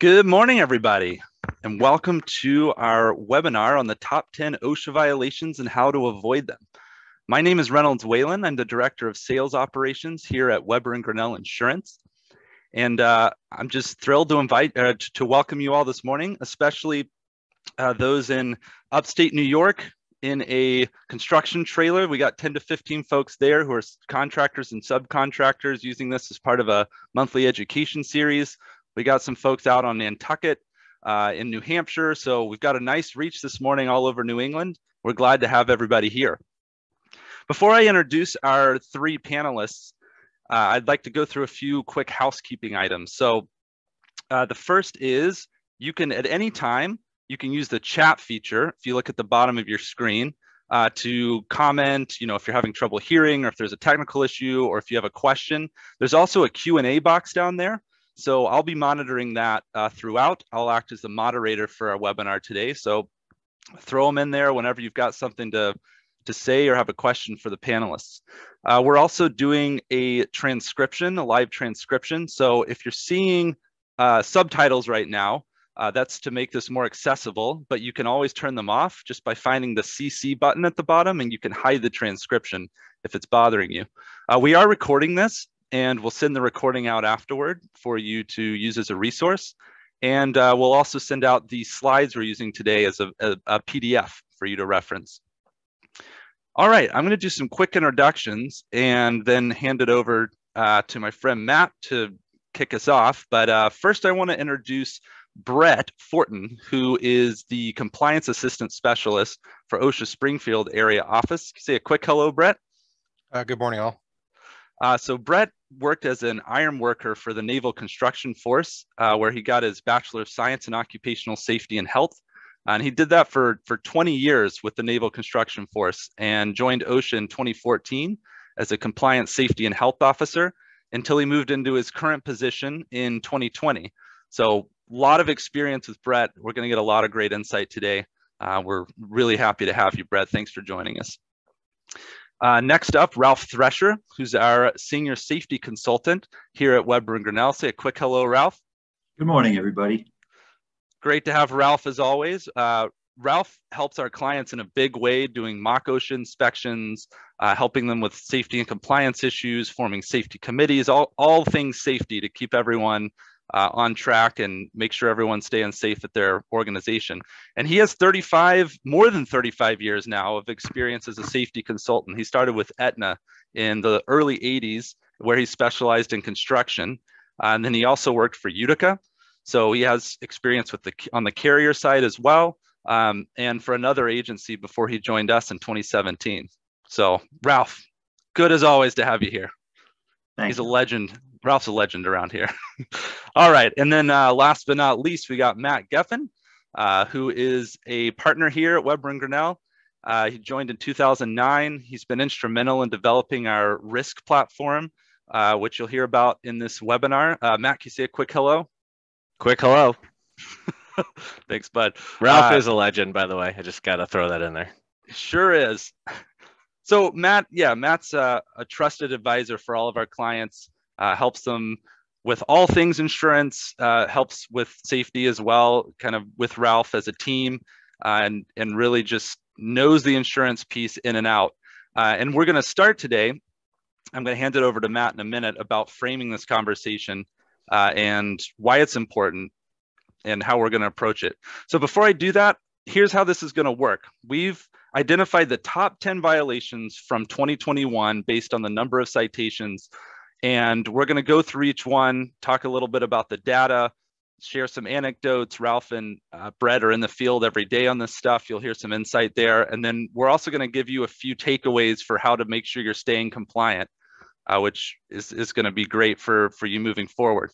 Good morning, everybody, and welcome to our webinar on the top 10 OSHA violations and how to avoid them. My name is Reynolds Whalen. I'm the Director of Sales Operations here at Webber and Grinnell Insurance. And uh, I'm just thrilled to invite, uh, to welcome you all this morning, especially uh, those in upstate New York in a construction trailer. We got 10 to 15 folks there who are contractors and subcontractors using this as part of a monthly education series. We got some folks out on Nantucket uh, in New Hampshire. So we've got a nice reach this morning all over New England. We're glad to have everybody here. Before I introduce our three panelists, uh, I'd like to go through a few quick housekeeping items. So uh, the first is you can at any time, you can use the chat feature. If you look at the bottom of your screen, uh, to comment, you know, if you're having trouble hearing or if there's a technical issue or if you have a question. There's also a Q&A box down there. So I'll be monitoring that uh, throughout. I'll act as the moderator for our webinar today. So throw them in there whenever you've got something to, to say or have a question for the panelists. Uh, we're also doing a transcription, a live transcription. So if you're seeing uh, subtitles right now, uh, that's to make this more accessible, but you can always turn them off just by finding the CC button at the bottom and you can hide the transcription if it's bothering you. Uh, we are recording this, and we'll send the recording out afterward for you to use as a resource. And uh, we'll also send out the slides we're using today as a, a, a PDF for you to reference. All right, I'm going to do some quick introductions and then hand it over uh, to my friend Matt to kick us off. But uh, first, I want to introduce Brett Fortin, who is the Compliance Assistant Specialist for OSHA Springfield Area Office. Say a quick hello, Brett. Uh, good morning, all. Uh, so Brett worked as an iron worker for the Naval Construction Force, uh, where he got his Bachelor of Science in Occupational Safety and Health. And he did that for, for 20 years with the Naval Construction Force and joined OSHA in 2014 as a compliance safety and health officer until he moved into his current position in 2020. So a lot of experience with Brett. We're going to get a lot of great insight today. Uh, we're really happy to have you, Brett. Thanks for joining us. Uh, next up, Ralph Thresher, who's our senior safety consultant here at Webber and Grinnell. Say a quick hello, Ralph. Good morning, everybody. Great to have Ralph as always. Uh, Ralph helps our clients in a big way doing mock OSHA inspections, uh, helping them with safety and compliance issues, forming safety committees, all, all things safety to keep everyone uh, on track and make sure everyone's staying safe at their organization. And he has 35, more than 35 years now of experience as a safety consultant. He started with Aetna in the early 80s, where he specialized in construction. Uh, and then he also worked for Utica. So he has experience with the on the carrier side as well, um, and for another agency before he joined us in 2017. So Ralph, good as always to have you here. Thanks. He's a legend Ralph's a legend around here. All right, and then uh, last but not least, we got Matt Geffin, uh, who is a partner here at Webber and Grinnell. Uh, he joined in 2009. He's been instrumental in developing our risk platform, uh, which you'll hear about in this webinar. Uh, Matt, can you say a quick hello? Quick hello. Thanks, bud. Ralph uh, is a legend, by the way. I just got to throw that in there. Sure is. So Matt, yeah, Matt's a trusted advisor for all of our clients uh, helps them with all things insurance, uh, helps with safety as well, kind of with Ralph as a team, uh, and, and really just knows the insurance piece in and out. Uh, and we're going to start today. I'm going to hand it over to Matt in a minute about framing this conversation uh, and why it's important and how we're going to approach it. So before I do that, here's how this is going to work. We've identified the top 10 violations from 2021 based on the number of citations and we're going to go through each one, talk a little bit about the data, share some anecdotes. Ralph and uh, Brett are in the field every day on this stuff. You'll hear some insight there. And then we're also going to give you a few takeaways for how to make sure you're staying compliant, uh, which is, is going to be great for, for you moving forward.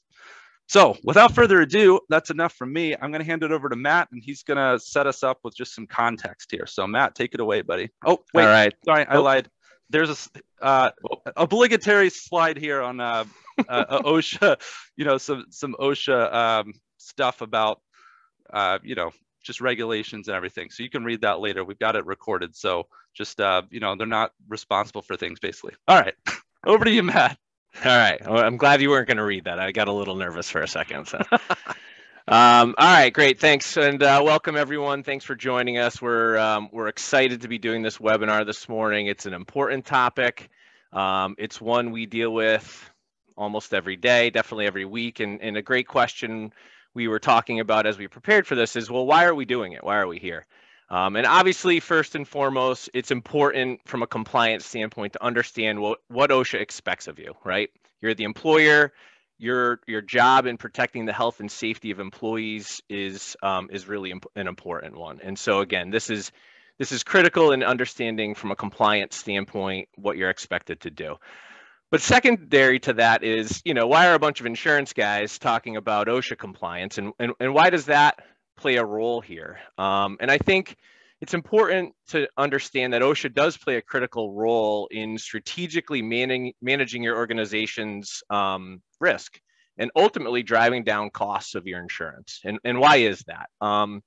So without further ado, that's enough from me. I'm going to hand it over to Matt, and he's going to set us up with just some context here. So Matt, take it away, buddy. Oh, wait. All right. Sorry, I oh. lied there's a uh, obligatory slide here on uh, uh, OSHA, you know, some some OSHA um, stuff about, uh, you know, just regulations and everything. So you can read that later. We've got it recorded. So just, uh, you know, they're not responsible for things basically. All right, over to you, Matt. All right. Well, I'm glad you weren't going to read that. I got a little nervous for a second. So. Um, all right, great. Thanks, and uh, welcome everyone. Thanks for joining us. We're um, we're excited to be doing this webinar this morning. It's an important topic. Um, it's one we deal with almost every day, definitely every week. And, and a great question we were talking about as we prepared for this is, well, why are we doing it? Why are we here? Um, and obviously, first and foremost, it's important from a compliance standpoint to understand what, what OSHA expects of you, right? You're the employer. Your your job in protecting the health and safety of employees is um, is really imp- an important one. And so again, this is this is critical in understanding from a compliance standpoint what you're expected to do. But secondary to that is, you know, why are a bunch of insurance guys talking about OSHA compliance and, and, and why does that play a role here? Um, and I think it's important to understand that OSHA does play a critical role in strategically managing, managing your organization's um, risk and ultimately driving down costs of your insurance. And, and why is that? Um,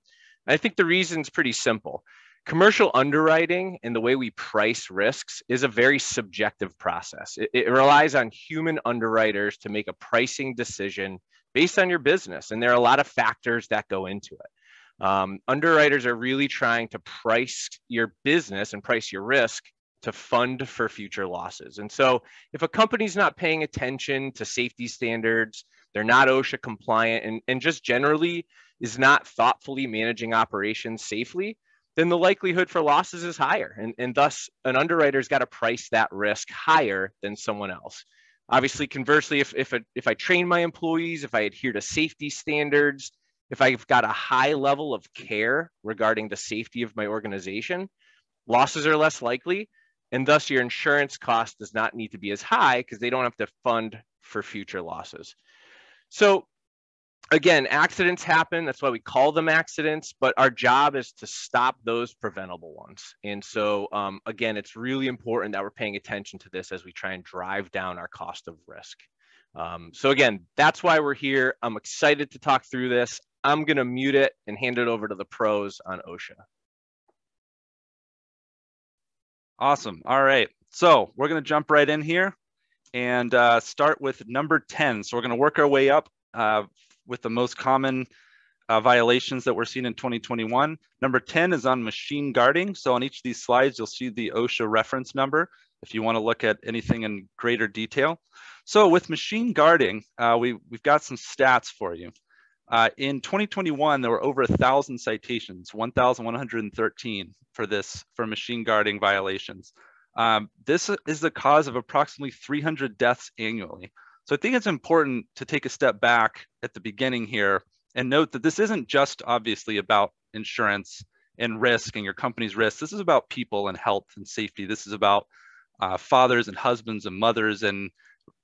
I think the reason is pretty simple commercial underwriting and the way we price risks is a very subjective process. It, it, relies on human underwriters to make a pricing decision based on your business. And there are a lot of factors that go into it. Um, underwriters are really trying to price your business and price your risk to fund for future losses. And so if a company's not paying attention to safety standards, they're not OSHA compliant, and, and just generally is not thoughtfully managing operations safely, then the likelihood for losses is higher. And, and thus, an underwriter's got to price that risk higher than someone else. Obviously, conversely, if, if, if I train my employees, if I adhere to safety standards, if I've got a high level of care regarding the safety of my organization, losses are less likely. And thus, your insurance cost does not need to be as high because they don't have to fund for future losses. So, again, accidents happen. That's why we call them accidents. But our job is to stop those preventable ones. And so, um, again, it's really important that we're paying attention to this as we try and drive down our cost of risk. Um, so, again, that's why we're here. I'm excited to talk through this. I'm going to mute it and hand it over to the pros on OSHA. Awesome. All right. So, we're going to jump right in here and uh, start with number 10. So, we're going to work our way up. Uh, with the most common uh, violations that we're seeing in 2021. Number 10 is on machine guarding. So on each of these slides, you'll see the OSHA reference number if you want to look at anything in greater detail. So with machine guarding, uh, we, we've got some stats for you. Uh, in 2021, there were over a thousand citations, 1,113 for this, for machine guarding violations. Um, this is the cause of approximately 300 deaths annually. So I think it's important to take a step back at the beginning here and note that this isn't just obviously about insurance and risk and your company's risk. This is about people and health and safety. This is about uh, fathers and husbands and mothers and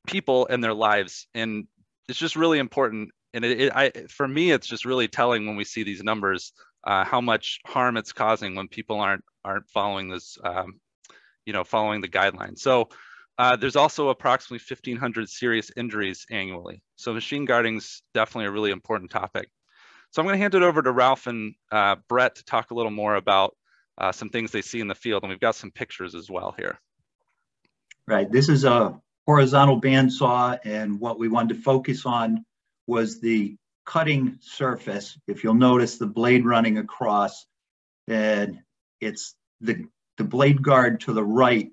people and their lives. And it's just really important. And it, it I, for me, it's just really telling when we see these numbers uh, how much harm it's causing when people aren't aren't following this, um, you know, following the guidelines. So uh, there's also approximately 1,500 serious injuries annually. So machine guarding is definitely a really important topic. So I'm going to hand it over to Ralph and uh, Brett to talk a little more about uh, some things they see in the field. And we've got some pictures as well here. Right. This is a horizontal bandsaw. And what we wanted to focus on was the cutting surface. If you'll notice the blade running across, and it's the, the blade guard to the right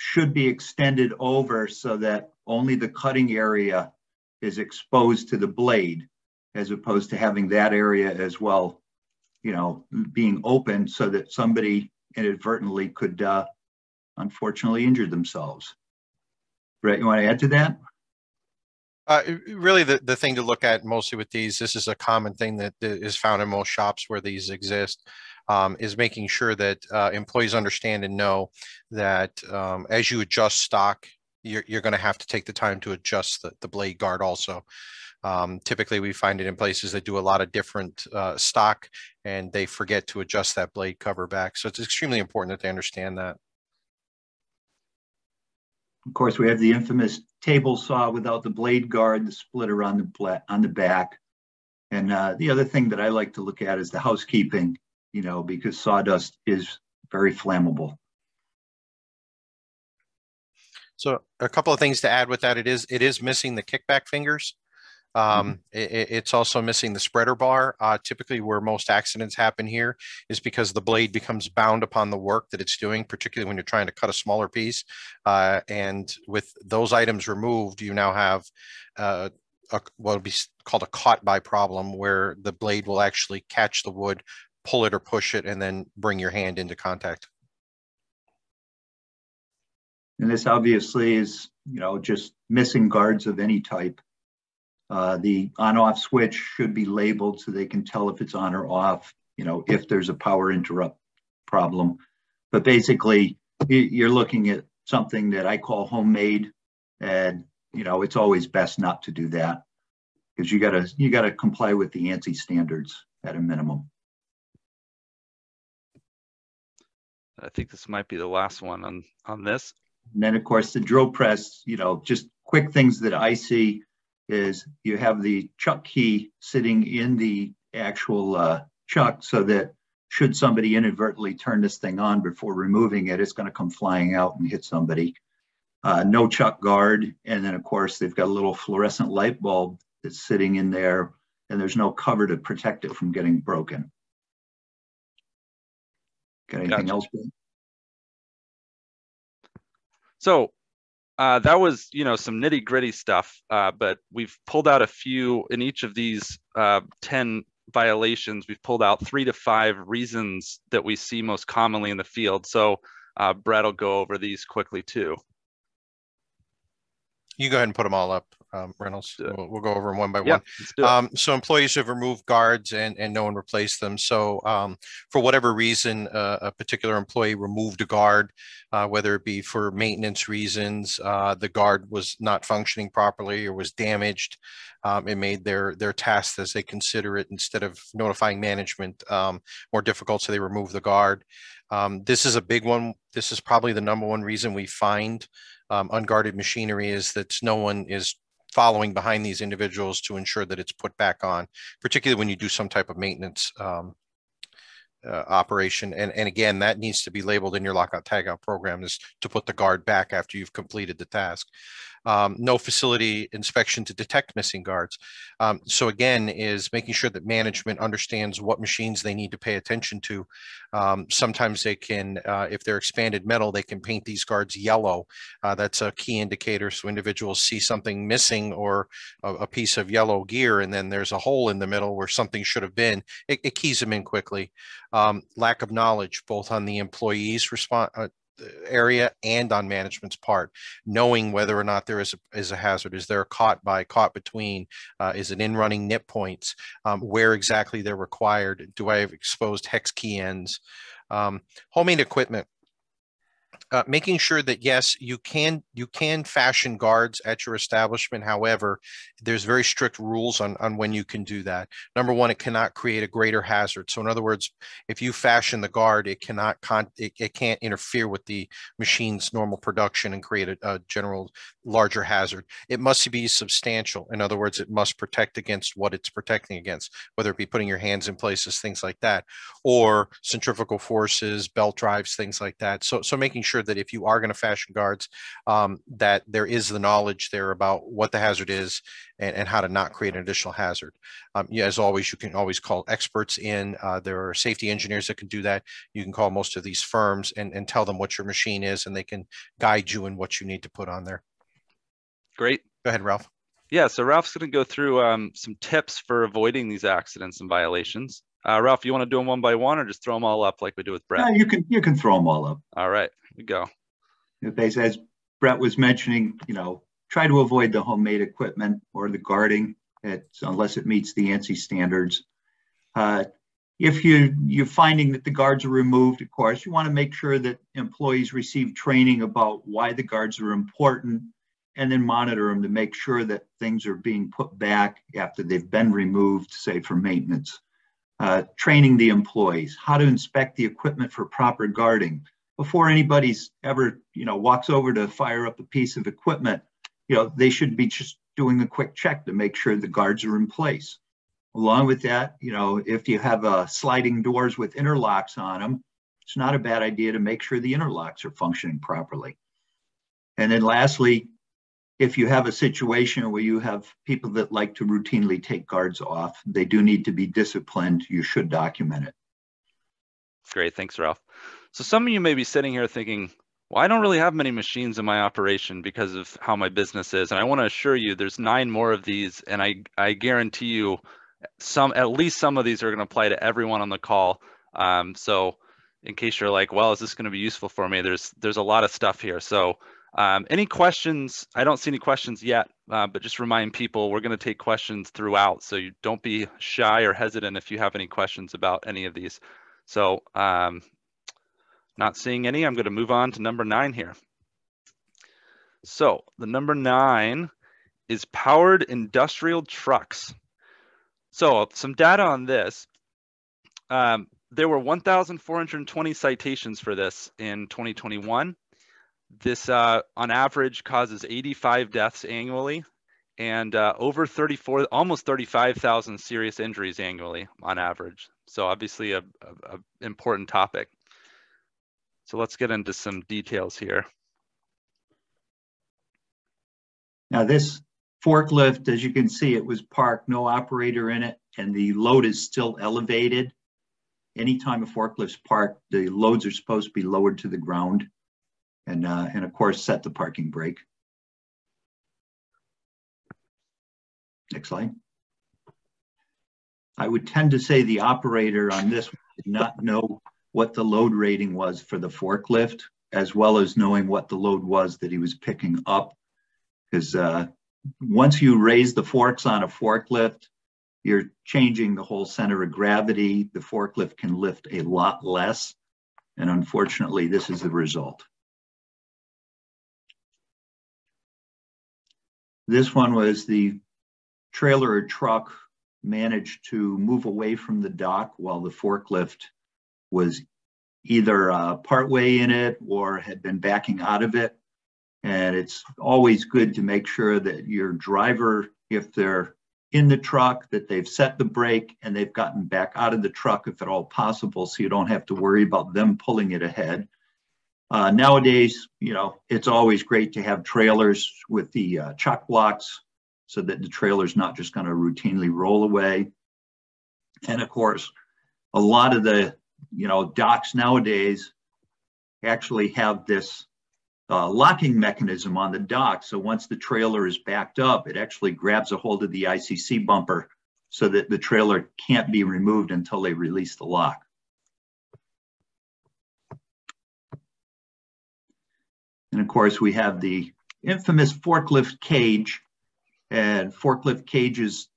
should be extended over so that only the cutting area is exposed to the blade as opposed to having that area as well, you know, being open so that somebody inadvertently could uh, unfortunately injure themselves. Brett, you want to add to that? Uh, really, the, the thing to look at mostly with these, this is a common thing that is found in most shops where these exist um, is making sure that uh, employees understand and know that um, as you adjust stock, you're, you're going to have to take the time to adjust the, the blade guard also. Um, typically, we find it in places that do a lot of different uh, stock and they forget to adjust that blade cover back. So it's extremely important that they understand that. Of course, we have the infamous table saw without the blade guard, the splitter on the on the back. And uh, the other thing that I like to look at is the housekeeping you know, because sawdust is very flammable. So a couple of things to add with that, it is it is missing the kickback fingers. Um, it, it's also missing the spreader bar. Uh, typically, where most accidents happen here is because the blade becomes bound upon the work that it's doing, particularly when you're trying to cut a smaller piece. Uh, and with those items removed, you now have uh, a, what would be called a caught by problem, where the blade will actually catch the wood, pull it or push it, and then bring your hand into contact. And this obviously is, you know, just missing guards of any type. Uh, the on-off switch should be labeled so they can tell if it's on or off, you know, if there's a power interrupt problem. But basically, you're looking at something that I call homemade, and you know, it's always best not to do that because you gotta you gotta comply with the ANSI standards at a minimum. I think this might be the last one on on this. And then of course the drill press, you know, just quick things that I see is you have the chuck key sitting in the actual uh, chuck so that should somebody inadvertently turn this thing on before removing it, it's going to come flying out and hit somebody. Uh, no chuck guard. And then, of course, they've got a little fluorescent light bulb that's sitting in there, and there's no cover to protect it from getting broken. Got anything gotcha. else? Ben? So uh, that was, you know, some nitty gritty stuff, uh, but we've pulled out a few in each of these uh, 10 violations. We've pulled out three to five reasons that we see most commonly in the field. So uh, Brett will go over these quickly too. You go ahead and put them all up um, Reynolds. We'll, we'll, go over them one by one. Um, so employees have removed guards and, and no one replaced them. So um, for whatever reason, uh, a particular employee removed a guard, uh, whether it be for maintenance reasons, uh, the guard was not functioning properly or was damaged. Um, it made their their tasks as they consider it instead of notifying management um, more difficult. So they removed the guard. Um, this is a big one. This is probably the number one reason we find um, unguarded machinery is that no one is following behind these individuals to ensure that it's put back on, particularly when you do some type of maintenance um, uh, operation. And, and again, that needs to be labeled in your lockout tagout program is to put the guard back after you've completed the task um, no facility inspection to detect missing guards. Um, so again, is making sure that management understands what machines they need to pay attention to. Um, sometimes they can, uh, if they're expanded metal, they can paint these guards yellow. Uh, that's a key indicator. So individuals see something missing or a, a, piece of yellow gear, and then there's a hole in the middle where something should have been. It, it keys them in quickly. Um, lack of knowledge, both on the employee's response, uh, area and on management's part, knowing whether or not there is a, is a hazard. Is there a caught by, caught between? Uh, is it in running nip points? Um, where exactly they're required? Do I have exposed hex key ends? Um, homemade equipment uh, making sure that yes, you can you can fashion guards at your establishment. However, there's very strict rules on on when you can do that. Number one, it cannot create a greater hazard. So in other words, if you fashion the guard, it cannot con it, it can't interfere with the machine's normal production and create a, a general larger hazard. It must be substantial. In other words, it must protect against what it's protecting against, whether it be putting your hands in places, things like that, or centrifugal forces, belt drives, things like that. So so making sure that if you are going to fashion guards, um, that there is the knowledge there about what the hazard is and, and how to not create an additional hazard. Um, yeah, as always, you can always call experts in. Uh, there are safety engineers that can do that. You can call most of these firms and, and tell them what your machine is, and they can guide you in what you need to put on there. Great. Go ahead, Ralph. Yeah, so Ralph's going to go through um, some tips for avoiding these accidents and violations. Uh, Ralph, you want to do them one by one or just throw them all up like we do with Brett? Yeah, you can you can throw them all up. All right, we go. Basically, as Brett was mentioning, you know, try to avoid the homemade equipment or the guarding it's, unless it meets the ANSI standards. Uh, if you, you're finding that the guards are removed, of course, you want to make sure that employees receive training about why the guards are important and then monitor them to make sure that things are being put back after they've been removed, say for maintenance uh, training the employees, how to inspect the equipment for proper guarding. Before anybody's ever, you know, walks over to fire up a piece of equipment, you know, they should be just doing a quick check to make sure the guards are in place. Along with that, you know, if you have uh, sliding doors with interlocks on them, it's not a bad idea to make sure the interlocks are functioning properly. And then lastly, if you have a situation where you have people that like to routinely take guards off, they do need to be disciplined. You should document it. Great, thanks, Ralph. So some of you may be sitting here thinking, well, I don't really have many machines in my operation because of how my business is. And I want to assure you there's nine more of these. And I, I guarantee you some, at least some of these are going to apply to everyone on the call. Um, so in case you're like, well, is this going to be useful for me? There's, there's a lot of stuff here. So um, any questions? I don't see any questions yet, uh, but just remind people we're going to take questions throughout. So you don't be shy or hesitant if you have any questions about any of these. So um, not seeing any, I'm going to move on to number nine here. So the number nine is powered industrial trucks. So some data on this. Um, there were 1,420 citations for this in 2021. This, uh, on average, causes 85 deaths annually and uh, over 34, almost 35,000 serious injuries annually on average. So obviously a, a, a, important topic. So let's get into some details here. Now this forklift, as you can see, it was parked, no operator in it, and the load is still elevated. Anytime a forklift's parked, the loads are supposed to be lowered to the ground and, uh, and of course, set the parking brake. Next slide. I would tend to say the operator on this did not know what the load rating was for the forklift, as well as knowing what the load was that he was picking up. Because uh, once you raise the forks on a forklift, you're changing the whole center of gravity. The forklift can lift a lot less. And unfortunately, this is the result. This one was the trailer or truck managed to move away from the dock while the forklift was either uh, partway in it or had been backing out of it. And it's always good to make sure that your driver, if they're in the truck, that they've set the brake and they've gotten back out of the truck if at all possible, so you don't have to worry about them pulling it ahead. Uh, nowadays, you know, it's always great to have trailers with the uh, chuck blocks so that the trailer's not just going to routinely roll away. And of course, a lot of the you know docks nowadays actually have this uh, locking mechanism on the dock. So once the trailer is backed up, it actually grabs a hold of the ICC bumper so that the trailer can't be removed until they release the lock. And of course, we have the infamous forklift cage and forklift cages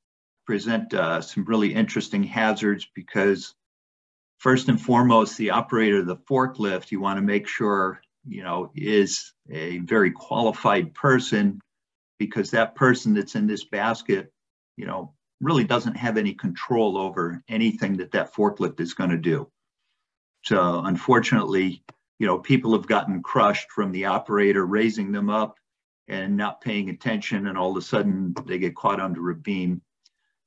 present uh, some really interesting hazards because first and foremost, the operator of the forklift, you want to make sure, you know, is a very qualified person because that person that's in this basket, you know, really doesn't have any control over anything that that forklift is going to do. So unfortunately, you know, people have gotten crushed from the operator raising them up and not paying attention, and all of a sudden they get caught under a beam.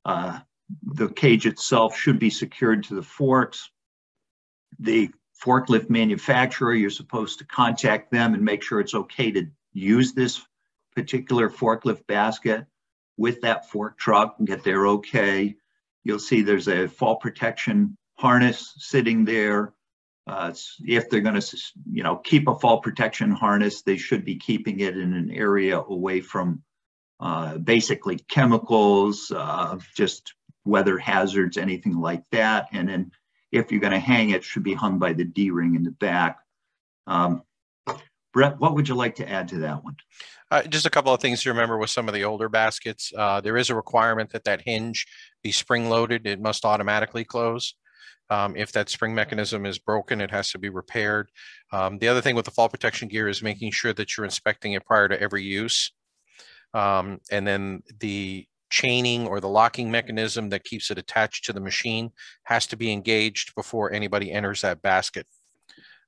Uh, the cage itself should be secured to the forks. The forklift manufacturer, you're supposed to contact them and make sure it's okay to use this particular forklift basket with that fork truck and get there okay. You'll see there's a fall protection harness sitting there uh, if they're going to, you know, keep a fall protection harness, they should be keeping it in an area away from uh, basically chemicals, uh, just weather hazards, anything like that. And then if you're going to hang it, should be hung by the D-ring in the back. Um, Brett, what would you like to add to that one? Uh, just a couple of things to remember with some of the older baskets. Uh, there is a requirement that that hinge be spring loaded. It must automatically close. Um, if that spring mechanism is broken, it has to be repaired. Um, the other thing with the fall protection gear is making sure that you're inspecting it prior to every use. Um, and then the chaining or the locking mechanism that keeps it attached to the machine has to be engaged before anybody enters that basket.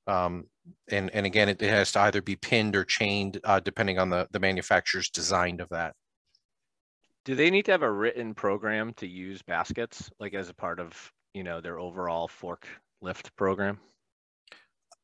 Um, and, and again, it, it, has to either be pinned or chained uh, depending on the, the manufacturer's design of that. Do they need to have a written program to use baskets, like as a part of you know their overall forklift program?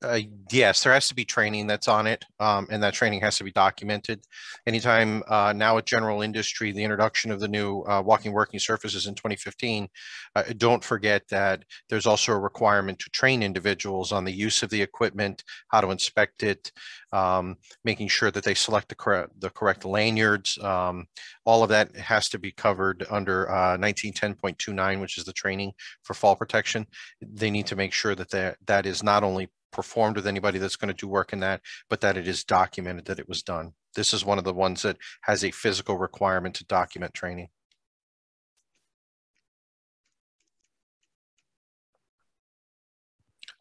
Uh, yes, there has to be training that's on it, um, and that training has to be documented. Anytime uh, now at general industry, the introduction of the new uh, walking working surfaces in 2015, uh, don't forget that there's also a requirement to train individuals on the use of the equipment, how to inspect it, um, making sure that they select the correct the correct lanyards. Um, all of that has to be covered under 1910.29, uh, which is the training for fall protection. They need to make sure that, that is not only performed with anybody that's going to do work in that, but that it is documented that it was done. This is one of the ones that has a physical requirement to document training.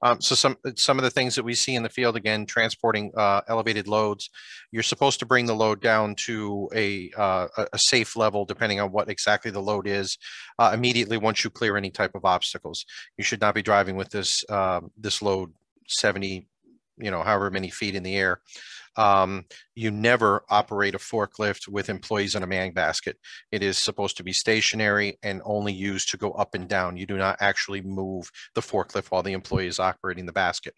Um, so some some of the things that we see in the field again, transporting uh, elevated loads, you're supposed to bring the load down to a uh, a safe level, depending on what exactly the load is. Uh, immediately once you clear any type of obstacles, you should not be driving with this um, this load 70, you know, however many feet in the air. Um, you never operate a forklift with employees in a man basket. It is supposed to be stationary and only used to go up and down. You do not actually move the forklift while the employee is operating the basket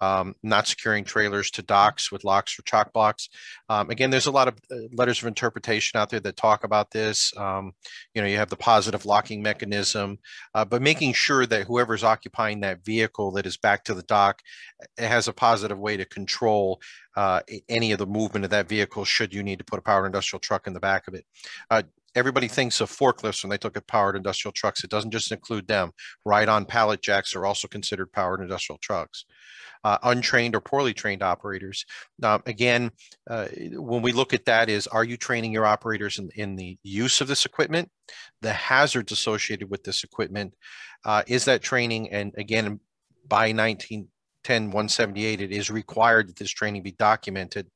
um, not securing trailers to docks with locks or chock blocks. Um, again, there's a lot of uh, letters of interpretation out there that talk about this. Um, you know, you have the positive locking mechanism, uh, but making sure that whoever's occupying that vehicle that is back to the dock has a positive way to control uh, any of the movement of that vehicle should you need to put a power industrial truck in the back of it. Uh, everybody thinks of forklifts when they look at powered industrial trucks. It doesn't just include them. Ride-on pallet jacks are also considered powered industrial trucks uh, untrained or poorly trained operators. Again, uh, when we look at that is, are you training your operators in, in the use of this equipment, the hazards associated with this equipment? Uh, is that training, and again, by 1910 178, it is required that this training be documented.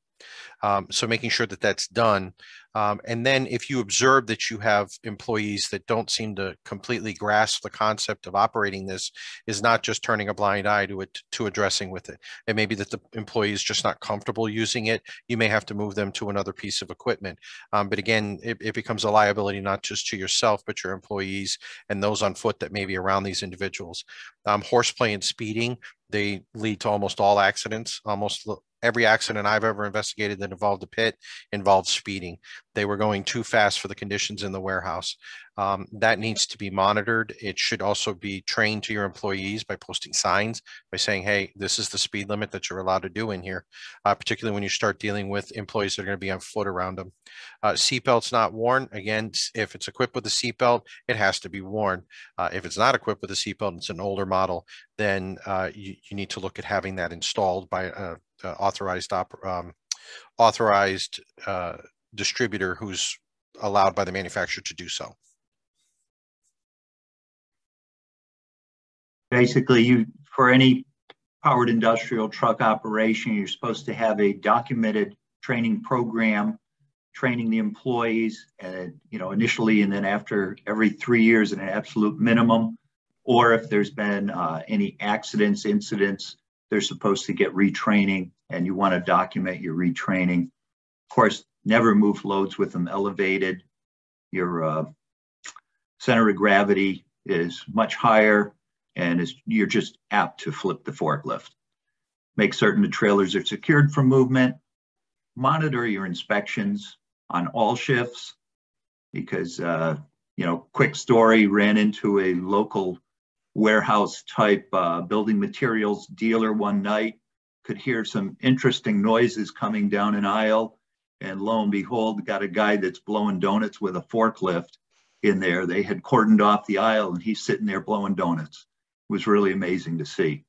Um, so making sure that that's done um, and then if you observe that you have employees that don't seem to completely grasp the concept of operating this is not just turning a blind eye to it to addressing with it. It may be that the employee is just not comfortable using it. You may have to move them to another piece of equipment. Um, but again, it, it, becomes a liability not just to yourself, but your employees and those on foot that may be around these individuals. Um, horseplay and speeding, they lead to almost all accidents. Almost every accident I've ever investigated that involved a pit involved speeding. They were going too fast for the conditions in the warehouse. Um, that needs to be monitored. It should also be trained to your employees by posting signs, by saying, hey, this is the speed limit that you're allowed to do in here, uh, particularly when you start dealing with employees that are going to be on foot around them. Uh, seatbelts not worn. Again, if it's equipped with a seatbelt, it has to be worn. Uh, if it's not equipped with a seatbelt, it's an older model, then uh, you, you, need to look at having that installed by a, a authorized um, authorized uh, distributor who's allowed by the manufacturer to do so. Basically, you for any powered industrial truck operation, you're supposed to have a documented training program, training the employees, and you know initially, and then after every three years, at an absolute minimum. Or if there's been uh, any accidents, incidents, they're supposed to get retraining, and you want to document your retraining. Of course, never move loads with them elevated. Your uh, center of gravity is much higher and is, you're just apt to flip the forklift. Make certain the trailers are secured from movement. Monitor your inspections on all shifts because, uh, you know, quick story ran into a local warehouse type uh, building materials dealer one night, could hear some interesting noises coming down an aisle and lo and behold, got a guy that's blowing donuts with a forklift in there. They had cordoned off the aisle and he's sitting there blowing donuts. It was really amazing to see.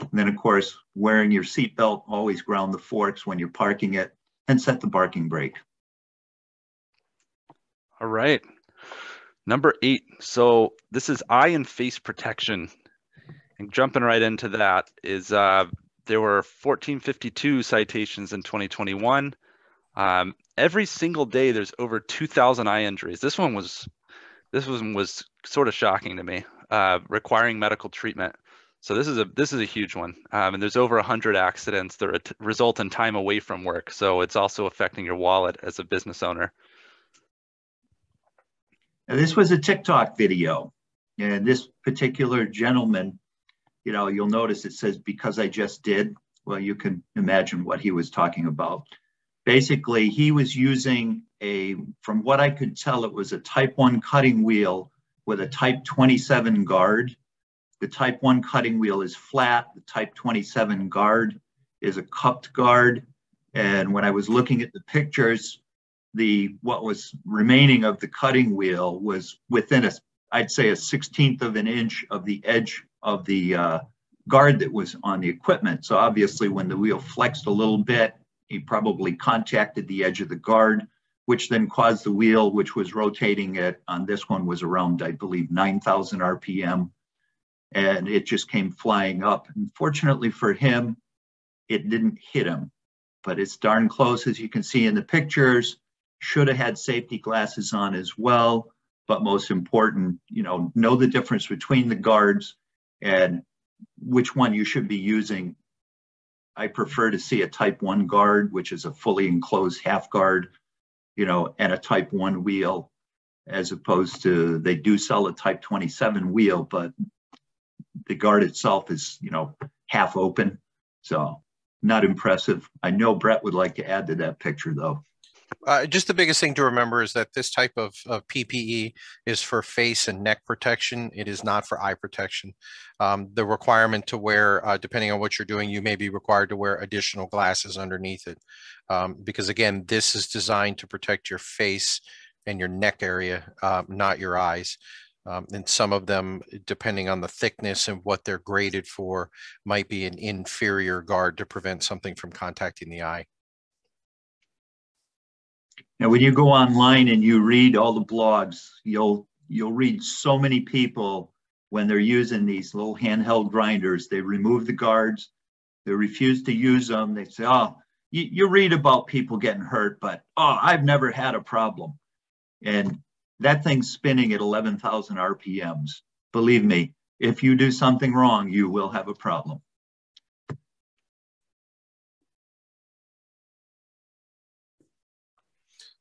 And then, of course, wearing your seatbelt, always ground the forks when you're parking it and set the parking brake. All right. Number eight. So this is eye and face protection. And jumping right into that is uh, there were 1452 citations in 2021. Um, every single day, there's over 2,000 eye injuries. This one was, this one was sort of shocking to me, uh, requiring medical treatment. So this is a this is a huge one, um, and there's over 100 accidents that result in time away from work. So it's also affecting your wallet as a business owner. Now, this was a TikTok video, and this particular gentleman you know, you'll notice it says, because I just did. Well, you can imagine what he was talking about. Basically, he was using a, from what I could tell, it was a type 1 cutting wheel with a type 27 guard. The type 1 cutting wheel is flat. The type 27 guard is a cupped guard. And when I was looking at the pictures, the what was remaining of the cutting wheel was within a, I'd say a 16th of an inch of the edge of the uh, guard that was on the equipment. So obviously when the wheel flexed a little bit, he probably contacted the edge of the guard, which then caused the wheel, which was rotating it on this one was around, I believe, 9,000 RPM. And it just came flying up. Unfortunately for him, it didn't hit him, but it's darn close as you can see in the pictures. Should have had safety glasses on as well. But most important, you know, know the difference between the guards and which one you should be using. I prefer to see a type one guard, which is a fully enclosed half guard, you know, and a type one wheel, as opposed to they do sell a type 27 wheel, but the guard itself is, you know, half open. So not impressive. I know Brett would like to add to that picture though. Uh, just the biggest thing to remember is that this type of, of, PPE is for face and neck protection. It is not for eye protection. Um, the requirement to wear, uh, depending on what you're doing, you may be required to wear additional glasses underneath it. Um, because again, this is designed to protect your face and your neck area, uh, not your eyes. Um, and some of them, depending on the thickness and what they're graded for, might be an inferior guard to prevent something from contacting the eye. Now, when you go online and you read all the blogs, you'll you'll read so many people when they're using these little handheld grinders. They remove the guards, they refuse to use them. They say, "Oh, you, you read about people getting hurt, but oh, I've never had a problem." And that thing's spinning at 11,000 RPMs. Believe me, if you do something wrong, you will have a problem.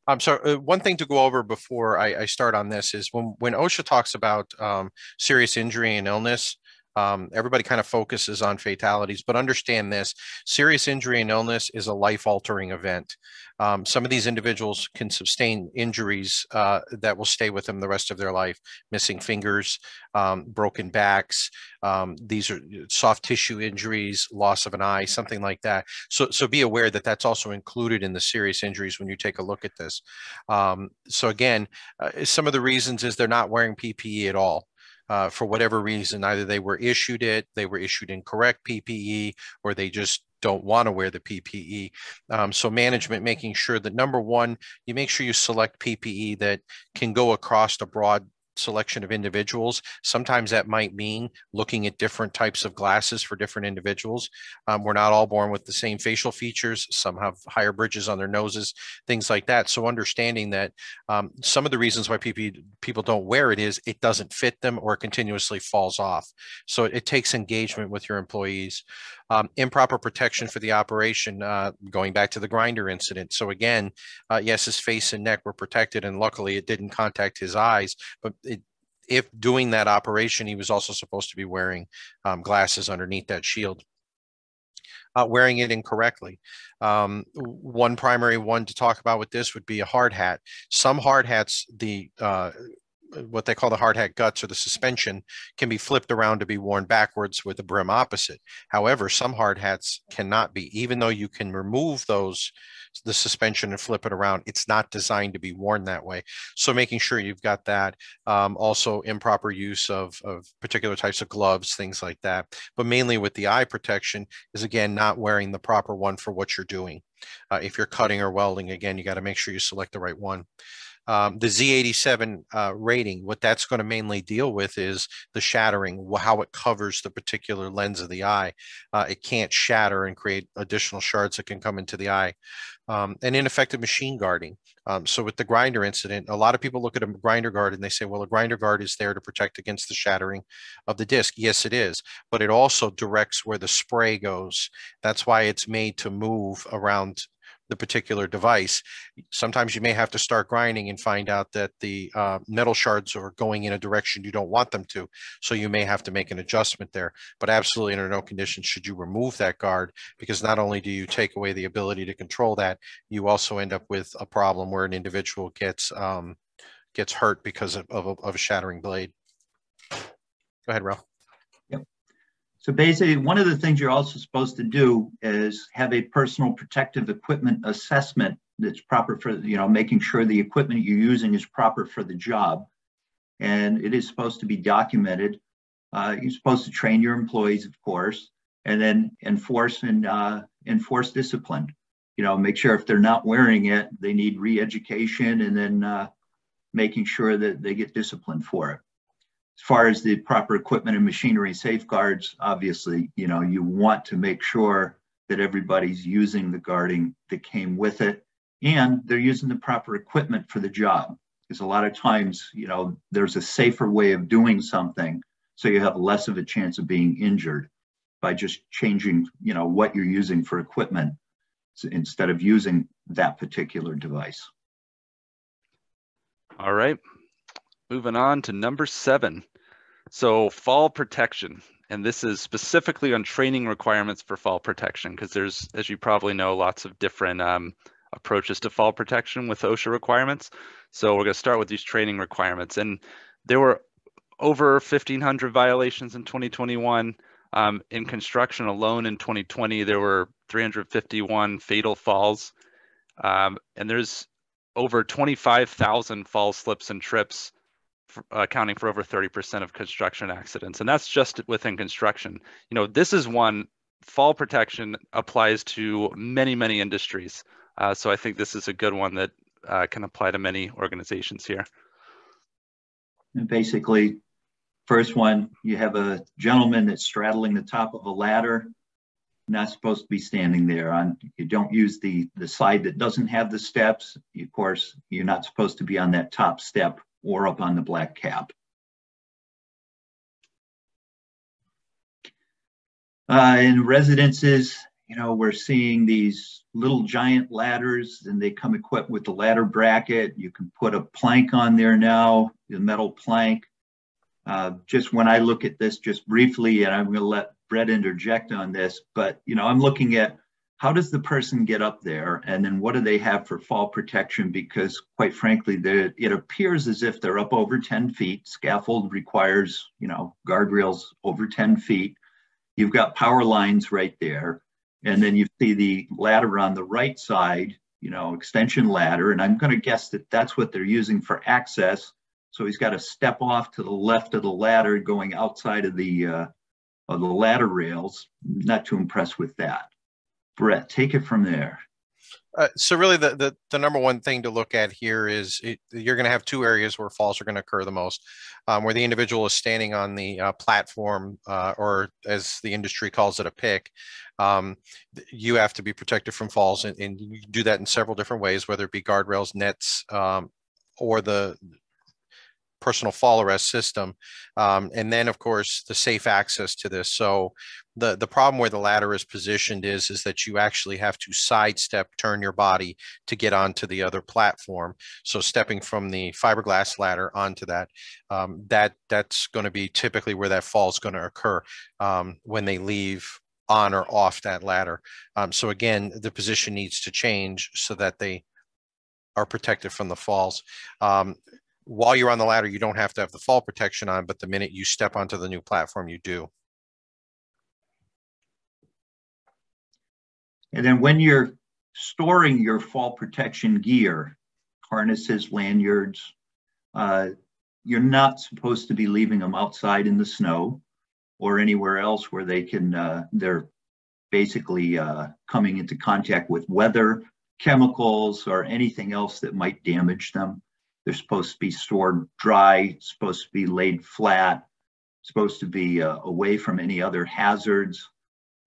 Um, so uh, one thing to go over before I, I, start on this is when, when OSHA talks about um, serious injury and illness, um, everybody kind of focuses on fatalities, but understand this serious injury and illness is a life altering event. Um, some of these individuals can sustain injuries uh, that will stay with them the rest of their life missing fingers, um, broken backs. Um, these are soft tissue injuries, loss of an eye, something like that. So, so be aware that that's also included in the serious injuries when you take a look at this. Um, so, again, uh, some of the reasons is they're not wearing PPE at all uh, for whatever reason. Either they were issued it, they were issued incorrect PPE, or they just don't want to wear the PPE. Um, so management making sure that number one, you make sure you select PPE that can go across a broad selection of individuals. Sometimes that might mean looking at different types of glasses for different individuals. Um, we're not all born with the same facial features. Some have higher bridges on their noses, things like that. So understanding that um, some of the reasons why people people don't wear it is it doesn't fit them or continuously falls off. So it, it takes engagement with your employees. Um, improper protection for the operation, uh, going back to the grinder incident. So again, uh, yes, his face and neck were protected, and luckily it didn't contact his eyes. But it, if doing that operation, he was also supposed to be wearing um, glasses underneath that shield. Uh, wearing it incorrectly. Um, one primary one to talk about with this would be a hard hat. Some hard hats, the uh, what they call the hard hat guts or the suspension can be flipped around to be worn backwards with the brim opposite. However, some hard hats cannot be, even though you can remove those, the suspension and flip it around, it's not designed to be worn that way. So making sure you've got that. Um, also improper use of, of particular types of gloves, things like that. But mainly with the eye protection is again, not wearing the proper one for what you're doing. Uh, if you're cutting or welding, again, you got to make sure you select the right one. Um, the Z87 uh, rating, what that's going to mainly deal with is the shattering, how it covers the particular lens of the eye. Uh, it can't shatter and create additional shards that can come into the eye. Um, and ineffective machine guarding. Um, so with the grinder incident, a lot of people look at a grinder guard and they say, well, a grinder guard is there to protect against the shattering of the disc. Yes, it is, but it also directs where the spray goes. That's why it's made to move around the particular device. Sometimes you may have to start grinding and find out that the uh, metal shards are going in a direction you don't want them to. So you may have to make an adjustment there. But absolutely under no conditions should you remove that guard because not only do you take away the ability to control that, you also end up with a problem where an individual gets um, gets hurt because of, of, of a shattering blade. Go ahead, Ralph. So basically, one of the things you're also supposed to do is have a personal protective equipment assessment that's proper for, you know, making sure the equipment you're using is proper for the job. And it is supposed to be documented. Uh, you're supposed to train your employees, of course, and then enforce and uh, enforce discipline. You know, make sure if they're not wearing it, they need re-education and then uh, making sure that they get disciplined for it as far as the proper equipment and machinery safeguards, obviously, you know, you want to make sure that everybody's using the guarding that came with it and they're using the proper equipment for the job. Because a lot of times, you know, there's a safer way of doing something so you have less of a chance of being injured by just changing, you know, what you're using for equipment instead of using that particular device. All right. Moving on to number seven. So fall protection. And this is specifically on training requirements for fall protection because there's, as you probably know, lots of different um, approaches to fall protection with OSHA requirements. So we're going to start with these training requirements. And there were over 1,500 violations in 2021. Um, in construction alone in 2020, there were 351 fatal falls. Um, and there's over 25,000 fall slips and trips accounting for over 30% of construction accidents. And that's just within construction. You know, this is one fall protection applies to many, many industries. Uh, so I think this is a good one that uh, can apply to many organizations here. And basically, first one, you have a gentleman that's straddling the top of a ladder, not supposed to be standing there on, you don't use the, the side that doesn't have the steps. Of course, you're not supposed to be on that top step or up on the black cap. Uh, in residences, you know, we're seeing these little giant ladders and they come equipped with the ladder bracket. You can put a plank on there now, the metal plank. Uh, just when I look at this just briefly, and I'm going to let Brett interject on this, but, you know, I'm looking at how does the person get up there? And then what do they have for fall protection? Because quite frankly it appears as if they're up over 10 feet. Scaffold requires you know guardrails over 10 feet. You've got power lines right there. And then you see the ladder on the right side you know extension ladder. And i'm going to guess that that's what they're using for access. So he's got to step off to the left of the ladder going outside of the uh, of the ladder rails. Not too impressed with that Brett, take it from there. Uh, so really the, the, the number one thing to look at here is it, you're going to have two areas where falls are going to occur the most um, where the individual is standing on the uh, platform uh, or as the industry calls it a pick um, you have to be protected from falls and, and, you do that in several different ways whether it be guardrails nets um, or the personal fall arrest system. Um, and then of course the safe access to this. So the, the problem where the ladder is positioned is, is that you actually have to sidestep, turn your body to get onto the other platform. So stepping from the fiberglass ladder onto that, um, that that's going to be typically where that fall is going to occur um, when they leave on or off that ladder. Um, so again, the position needs to change so that they are protected from the falls. Um, while you're on the ladder, you don't have to have the fall protection on, but the minute you step onto the new platform, you do. And then when you're storing your fall protection gear, harnesses, lanyards, uh, you're not supposed to be leaving them outside in the snow or anywhere else where they can, uh, they're basically uh, coming into contact with weather, chemicals, or anything else that might damage them. They're supposed to be stored dry, supposed to be laid flat, supposed to be uh, away from any other hazards.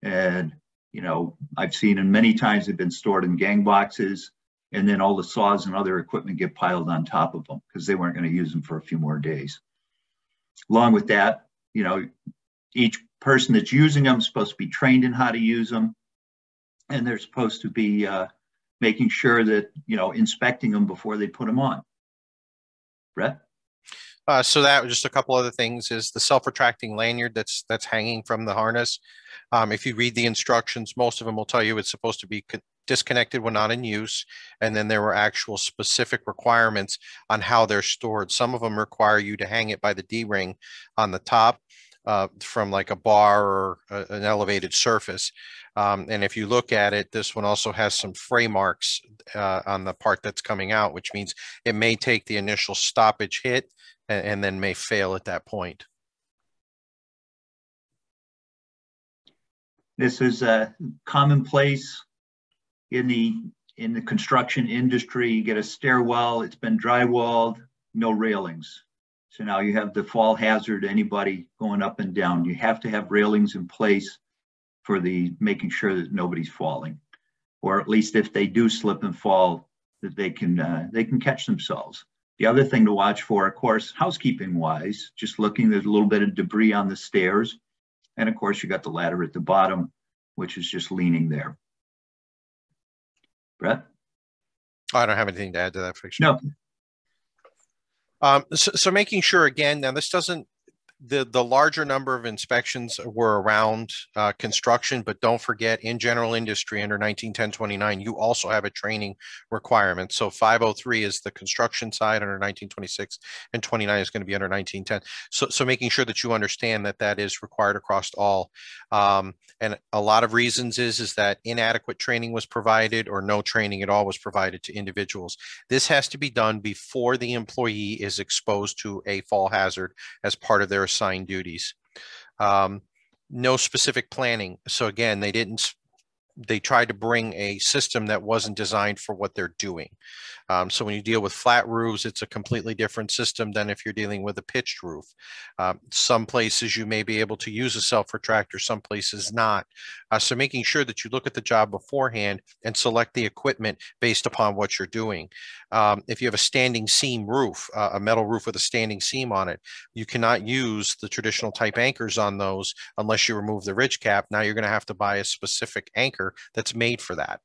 And, you know, I've seen them many times they've been stored in gang boxes and then all the saws and other equipment get piled on top of them because they weren't going to use them for a few more days. Along with that, you know, each person that's using them is supposed to be trained in how to use them. And they're supposed to be uh, making sure that, you know, inspecting them before they put them on. Brett? Uh, so that was just a couple other things is the self-retracting lanyard that's that's hanging from the harness. Um, if you read the instructions, most of them will tell you it's supposed to be disconnected when not in use. And then there were actual specific requirements on how they're stored. Some of them require you to hang it by the D-ring on the top uh, from like a bar or a, an elevated surface. Um, and if you look at it, this one also has some fray marks uh, on the part that's coming out, which means it may take the initial stoppage hit and, and then may fail at that point. This is a commonplace in the in the construction industry. You get a stairwell, it's been drywalled, no railings. So now you have the fall hazard, anybody going up and down. You have to have railings in place for the making sure that nobody's falling. Or at least if they do slip and fall, that they can uh, they can catch themselves. The other thing to watch for, of course, housekeeping wise, just looking, there's a little bit of debris on the stairs. And of course, you got the ladder at the bottom, which is just leaning there. Brett? I don't have anything to add to that, fiction. No. Um, so, so making sure again, now this doesn't the the larger number of inspections were around uh, construction, but don't forget in general industry under 191029, you also have a training requirement. So 503 is the construction side under 1926 and 29 is going to be under 1910. So, so making sure that you understand that that is required across all. Um, and a lot of reasons is, is that inadequate training was provided or no training at all was provided to individuals. This has to be done before the employee is exposed to a fall hazard as part of their assigned duties. Um, no specific planning. So again, they didn't they tried to bring a system that wasn't designed for what they're doing. Um, so when you deal with flat roofs, it's a completely different system than if you're dealing with a pitched roof. Um, some places you may be able to use a self-retractor, some places not. Uh, so making sure that you look at the job beforehand and select the equipment based upon what you're doing. Um, if you have a standing seam roof, uh, a metal roof with a standing seam on it, you cannot use the traditional type anchors on those unless you remove the ridge cap. Now you're going to have to buy a specific anchor that's made for that.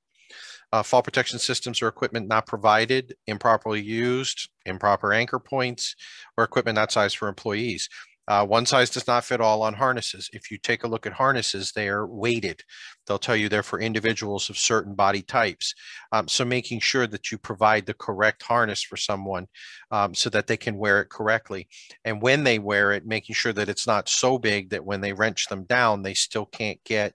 Uh, fall protection systems or equipment not provided, improperly used, improper anchor points, or equipment not sized for employees. Uh, one size does not fit all on harnesses. If you take a look at harnesses, they are weighted. They'll tell you they're for individuals of certain body types. Um, so making sure that you provide the correct harness for someone um, so that they can wear it correctly. And when they wear it, making sure that it's not so big that when they wrench them down, they still can't get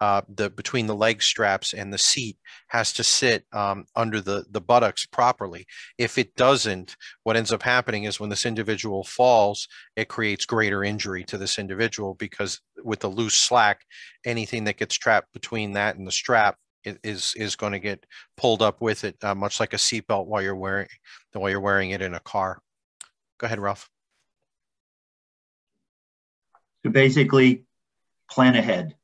uh, the between the leg straps and the seat has to sit um, under the, the buttocks properly. If it doesn't, what ends up happening is when this individual falls, it creates greater injury to this individual because with the loose slack, anything that gets trapped between that and the strap is is going to get pulled up with it, uh, much like a seatbelt while you're wearing while you're wearing it in a car. Go ahead, Ralph. So basically, plan ahead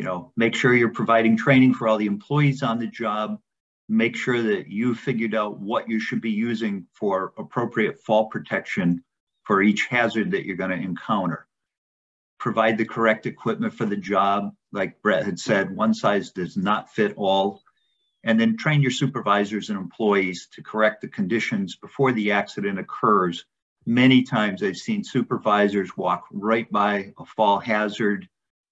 you know, make sure you're providing training for all the employees on the job. Make sure that you figured out what you should be using for appropriate fall protection for each hazard that you're going to encounter. Provide the correct equipment for the job. Like Brett had said, one size does not fit all. And then train your supervisors and employees to correct the conditions before the accident occurs. Many times I've seen supervisors walk right by a fall hazard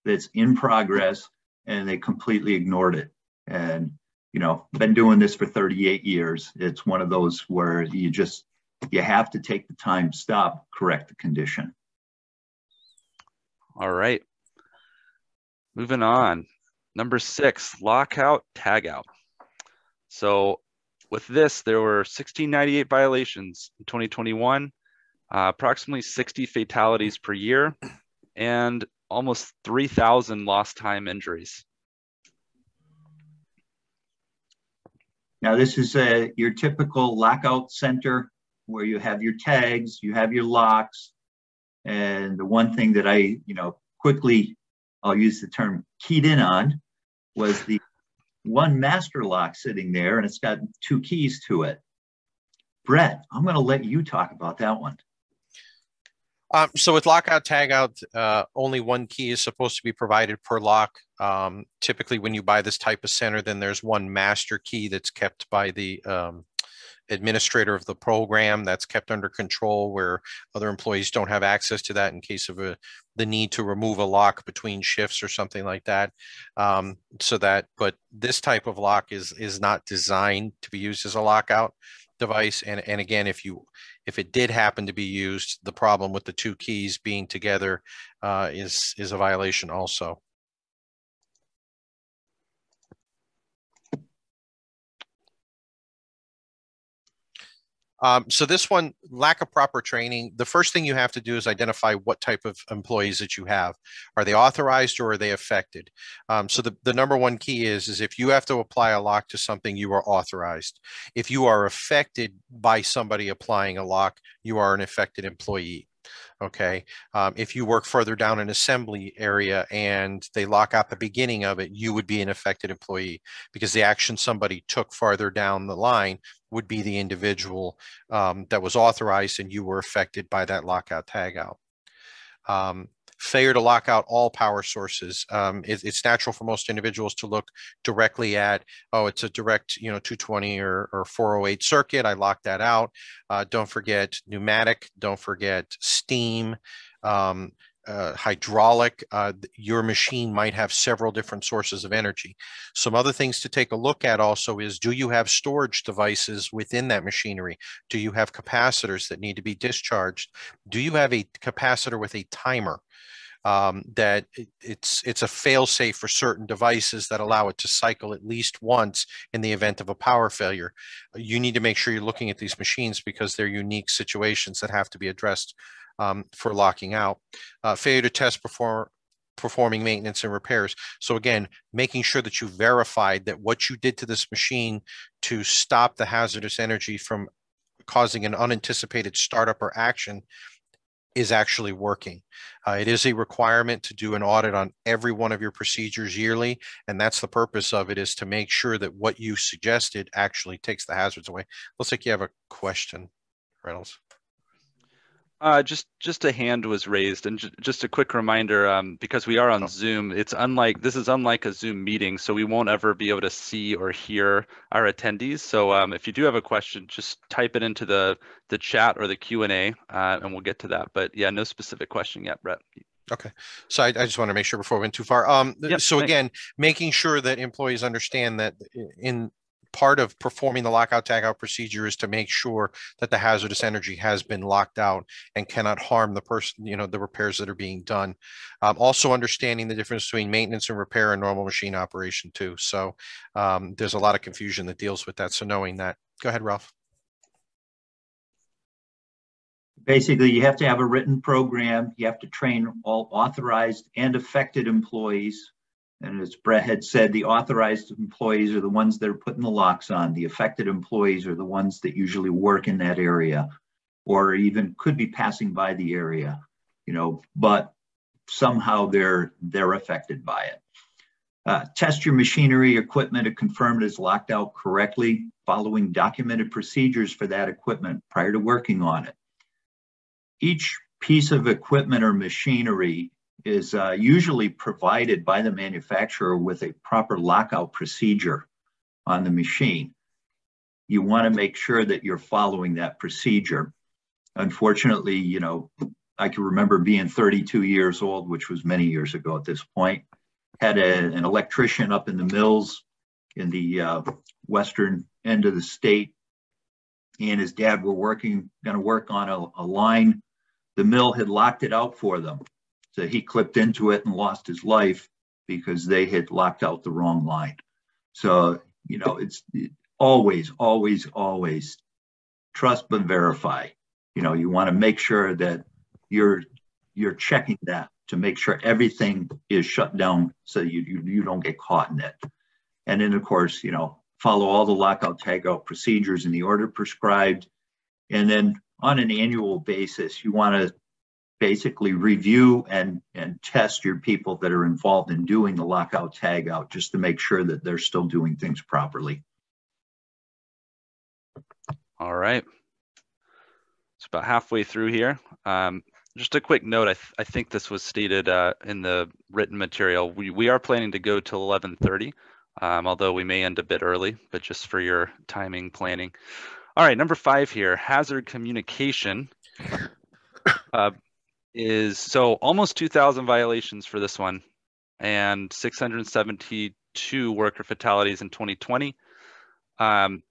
that's in progress and they completely ignored it. And, you know, been doing this for 38 years. It's one of those where you just, you have to take the time, stop, correct the condition. All right. Moving on. Number six, lockout, tagout. So with this, there were 1698 violations in 2021, uh, approximately 60 fatalities per year, and almost 3,000 lost time injuries. Now, this is a, your typical lockout center where you have your tags, you have your locks. And the one thing that I, you know, quickly, I'll use the term keyed in on was the one master lock sitting there and it's got two keys to it. Brett, I'm going to let you talk about that one. Um, so with lockout tagout, uh, only one key is supposed to be provided per lock. Um, typically, when you buy this type of center, then there's one master key that's kept by the um, administrator of the program that's kept under control where other employees don't have access to that in case of a the need to remove a lock between shifts or something like that um, so that but this type of lock is is not designed to be used as a lockout device and and again if you if it did happen to be used the problem with the two keys being together uh, is is a violation also Um, so this one, lack of proper training. The first thing you have to do is identify what type of employees that you have. Are they authorized or are they affected? Um, so the, the number one key is, is if you have to apply a lock to something, you are authorized. If you are affected by somebody applying a lock, you are an affected employee. Okay. Um, if you work further down an assembly area and they lock out the beginning of it, you would be an affected employee because the action somebody took farther down the line would be the individual um, that was authorized and you were affected by that lockout tagout. Um, failure to lock out all power sources. Um, it, it's natural for most individuals to look directly at, oh, it's a direct, you know, 220 or, or 408 circuit. I locked that out. Uh, don't forget pneumatic. Don't forget steam. Um, uh, hydraulic, uh, your machine might have several different sources of energy. Some other things to take a look at also is do you have storage devices within that machinery? Do you have capacitors that need to be discharged? Do you have a capacitor with a timer? Um, that it, it's it's a failsafe for certain devices that allow it to cycle at least once in the event of a power failure. You need to make sure you're looking at these machines because they're unique situations that have to be addressed um, for locking out. Uh, failure to test perform, performing maintenance and repairs. So again, making sure that you verified that what you did to this machine to stop the hazardous energy from causing an unanticipated startup or action is actually working. Uh, it is a requirement to do an audit on every one of your procedures yearly, and that's the purpose of it is to make sure that what you suggested actually takes the hazards away. Looks like you have a question, Reynolds. Uh, just just a hand was raised, and j- just a quick reminder, um, because we are on Oh. Zoom, it's unlike this is unlike a Zoom meeting, so we won't ever be able to see or hear our attendees. So um, if you do have a question, just type it into the the chat or the Q and A, uh, and we'll get to that. But yeah, no specific question yet, Brett. Okay, so I, I just want to make sure before we went too far. Um, Yep, so thanks. again, making sure that employees understand that in part of performing the lockout tagout procedure is to make sure that the hazardous energy has been locked out and cannot harm the person, you know, the repairs that are being done. Um, also understanding the difference between maintenance and repair and normal machine operation too. So um, there's a lot of confusion that deals with that. So knowing that, go ahead, Ralph. Basically, you have to have a written program. You have to train all authorized and affected employees. And as Brett had said, the authorized employees are the ones that are putting the locks on. The affected employees are the ones that usually work in that area or even could be passing by the area, you know, but somehow they're they're affected by it. Uh, test your machinery equipment to confirm it is locked out correctly, following documented procedures for that equipment prior to working on it each piece of equipment or machinery is uh, usually provided by the manufacturer with a proper lockout procedure on the machine. You want to make sure that you're following that procedure. Unfortunately, you know, I can remember being 32 years old, which was many years ago at this point, had a, an electrician up in the mills in the uh, western end of the state. He and his dad were working, going to work on a, a line the mill had locked it out for them. So he clipped into it and lost his life because they had locked out the wrong line. So, you know, it's it, always, always, always trust but verify. You know, you want to make sure that you're you're checking that to make sure everything is shut down so you you, you don't get caught in it. And then of course, you know, follow all the lockout tagout procedures in the order prescribed. And then on an annual basis, you want to basically review and, and test your people that are involved in doing the lockout tagout just to make sure that they're still doing things properly. All right. It's about halfway through here. Um, just a quick note, I, th I think this was stated uh, in the written material. We, we are planning to go till 1130, um, although we may end a bit early, but just for your timing planning. All right, number five here, hazard communication uh, is so almost 2,000 violations for this one and 672 worker fatalities in 2020. Um,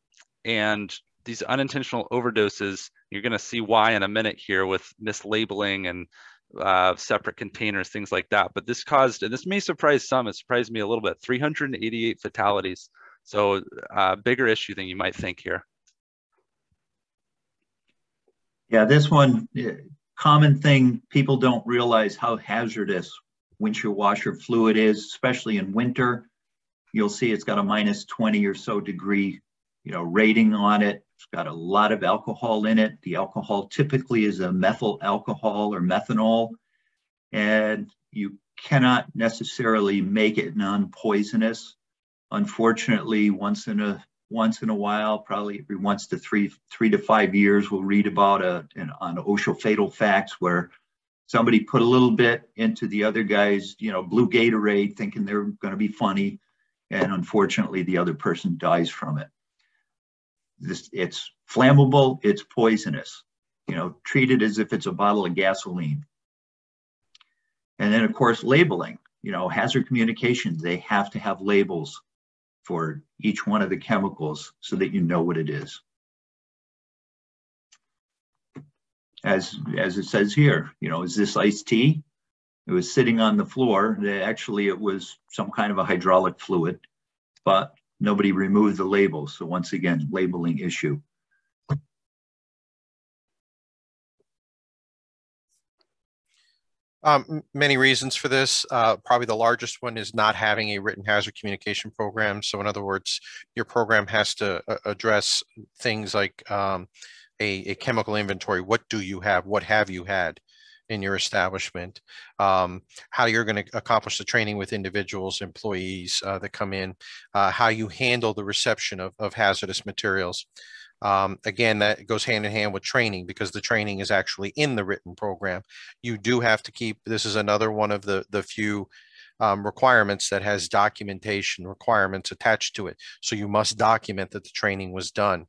and these unintentional overdoses, you're going to see why in a minute here with mislabeling and uh, separate containers, things like that. But this caused, and this may surprise some, it surprised me a little bit, 388 fatalities. So uh, bigger issue than you might think here. Yeah, this one, common thing, people don't realize how hazardous windshield washer fluid is, especially in winter. You'll see it's got a minus 20 or so degree, you know, rating on it. It's got a lot of alcohol in it. The alcohol typically is a methyl alcohol or methanol, and you cannot necessarily make it non-poisonous. Unfortunately, once in a once in a while, probably every once to three three to five years, we'll read about a an, on OSHA fatal facts where somebody put a little bit into the other guy's, you know, blue Gatorade, thinking they're going to be funny, and unfortunately, the other person dies from it. This it's flammable, it's poisonous. You know, treat it as if it's a bottle of gasoline. And then, of course, labeling. You know, hazard communications, they have to have labels for each one of the chemicals so that you know what it is. As, as it says here, you know, is this iced tea? It was sitting on the floor. Actually, it was some kind of a hydraulic fluid, but nobody removed the label. So once again, labeling issue. Um, many reasons for this. Uh, probably the largest one is not having a written hazard communication program. So in other words, your program has to uh, address things like um, a, a, chemical inventory. What do you have? What have you had in your establishment? Um, how you're going to accomplish the training with individuals, employees uh, that come in, uh, how you handle the reception of, of hazardous materials. Um, again, that goes hand in hand with training because the training is actually in the written program. You do have to keep, this is another one of the, the few um, requirements that has documentation requirements attached to it. So you must document that the training was done.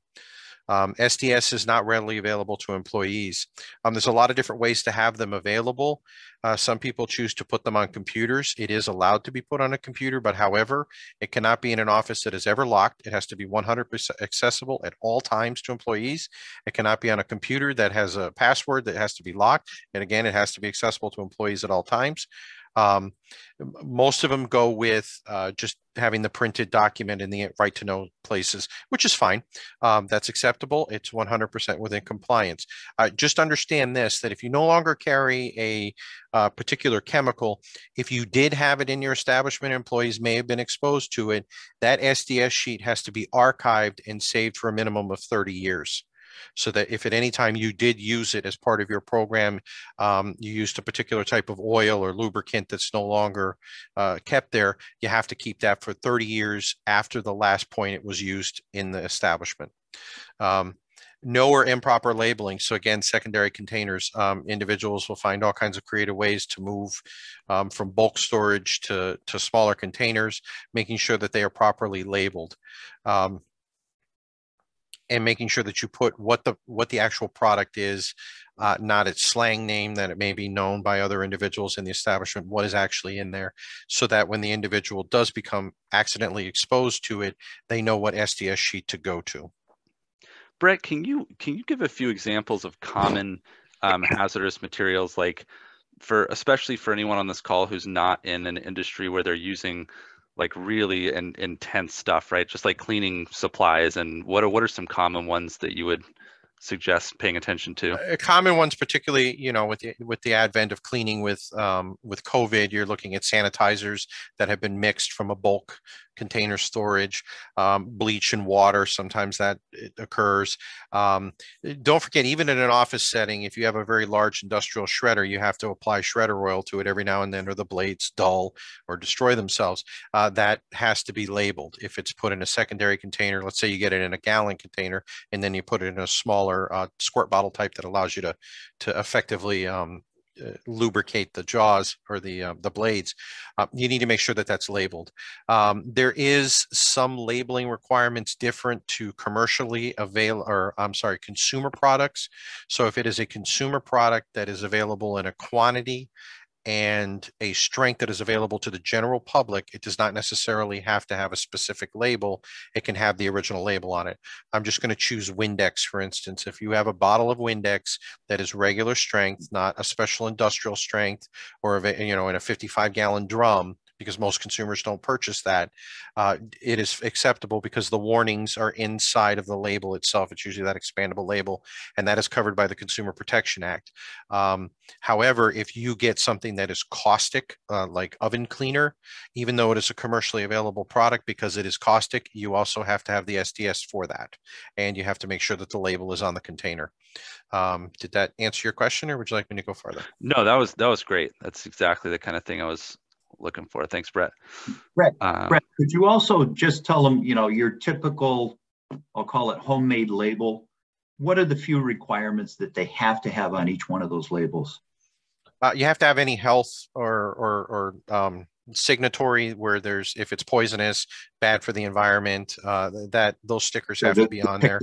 Um, SDS is not readily available to employees. Um, there's a lot of different ways to have them available. Uh, some people choose to put them on computers. It is allowed to be put on a computer, but however, it cannot be in an office that is ever locked. It has to be 100% accessible at all times to employees. It cannot be on a computer that has a password that has to be locked. And again, it has to be accessible to employees at all times. Um, most of them go with uh, just having the printed document in the right to know places, which is fine. Um, that's acceptable. It's 100% within compliance. Uh, just understand this, that if you no longer carry a uh, particular chemical, if you did have it in your establishment, employees may have been exposed to it, that SDS sheet has to be archived and saved for a minimum of 30 years so that if at any time you did use it as part of your program, um, you used a particular type of oil or lubricant that's no longer uh, kept there, you have to keep that for 30 years after the last point it was used in the establishment. Um, no or improper labeling. So again, secondary containers, um, individuals will find all kinds of creative ways to move um, from bulk storage to, to smaller containers, making sure that they are properly labeled. Um, and making sure that you put what the what the actual product is, uh, not its slang name that it may be known by other individuals in the establishment, what is actually in there, so that when the individual does become accidentally exposed to it, they know what SDS sheet to go to. Brett, can you can you give a few examples of common um, hazardous materials, like for especially for anyone on this call who's not in an industry where they're using like really in, intense stuff, right? Just like cleaning supplies and what are what are some common ones that you would suggest paying attention to? Uh, common ones, particularly, you know, with the, with the advent of cleaning with um, with COVID, you're looking at sanitizers that have been mixed from a bulk container storage, um, bleach and water. Sometimes that occurs. Um, don't forget, even in an office setting, if you have a very large industrial shredder, you have to apply shredder oil to it every now and then, or the blades dull or destroy themselves. Uh, that has to be labeled. If it's put in a secondary container, let's say you get it in a gallon container, and then you put it in a smaller uh, squirt bottle type that allows you to to effectively um, uh, lubricate the jaws or the uh, the blades, uh, you need to make sure that that's labeled. Um, there is some labeling requirements different to commercially avail or I'm sorry, consumer products. So if it is a consumer product that is available in a quantity and a strength that is available to the general public, it does not necessarily have to have a specific label. It can have the original label on it. I'm just going to choose Windex, for instance. If you have a bottle of Windex that is regular strength, not a special industrial strength, or you know in a 55 gallon drum, because most consumers don't purchase that, uh, it is acceptable because the warnings are inside of the label itself. It's usually that expandable label, and that is covered by the Consumer Protection Act. Um, however, if you get something that is caustic, uh, like oven cleaner, even though it is a commercially available product, because it is caustic, you also have to have the SDS for that, and you have to make sure that the label is on the container. Um, did that answer your question, or would you like me to go further? No, that was that was great. That's exactly the kind of thing I was looking for. Thanks, Brett. Brett, um, Brett, could you also just tell them, you know, your typical, I'll call it homemade label. What are the few requirements that they have to have on each one of those labels? Uh, you have to have any health or or, or um, signatory where there's if it's poisonous, bad for the environment. Uh, that those stickers have to be on there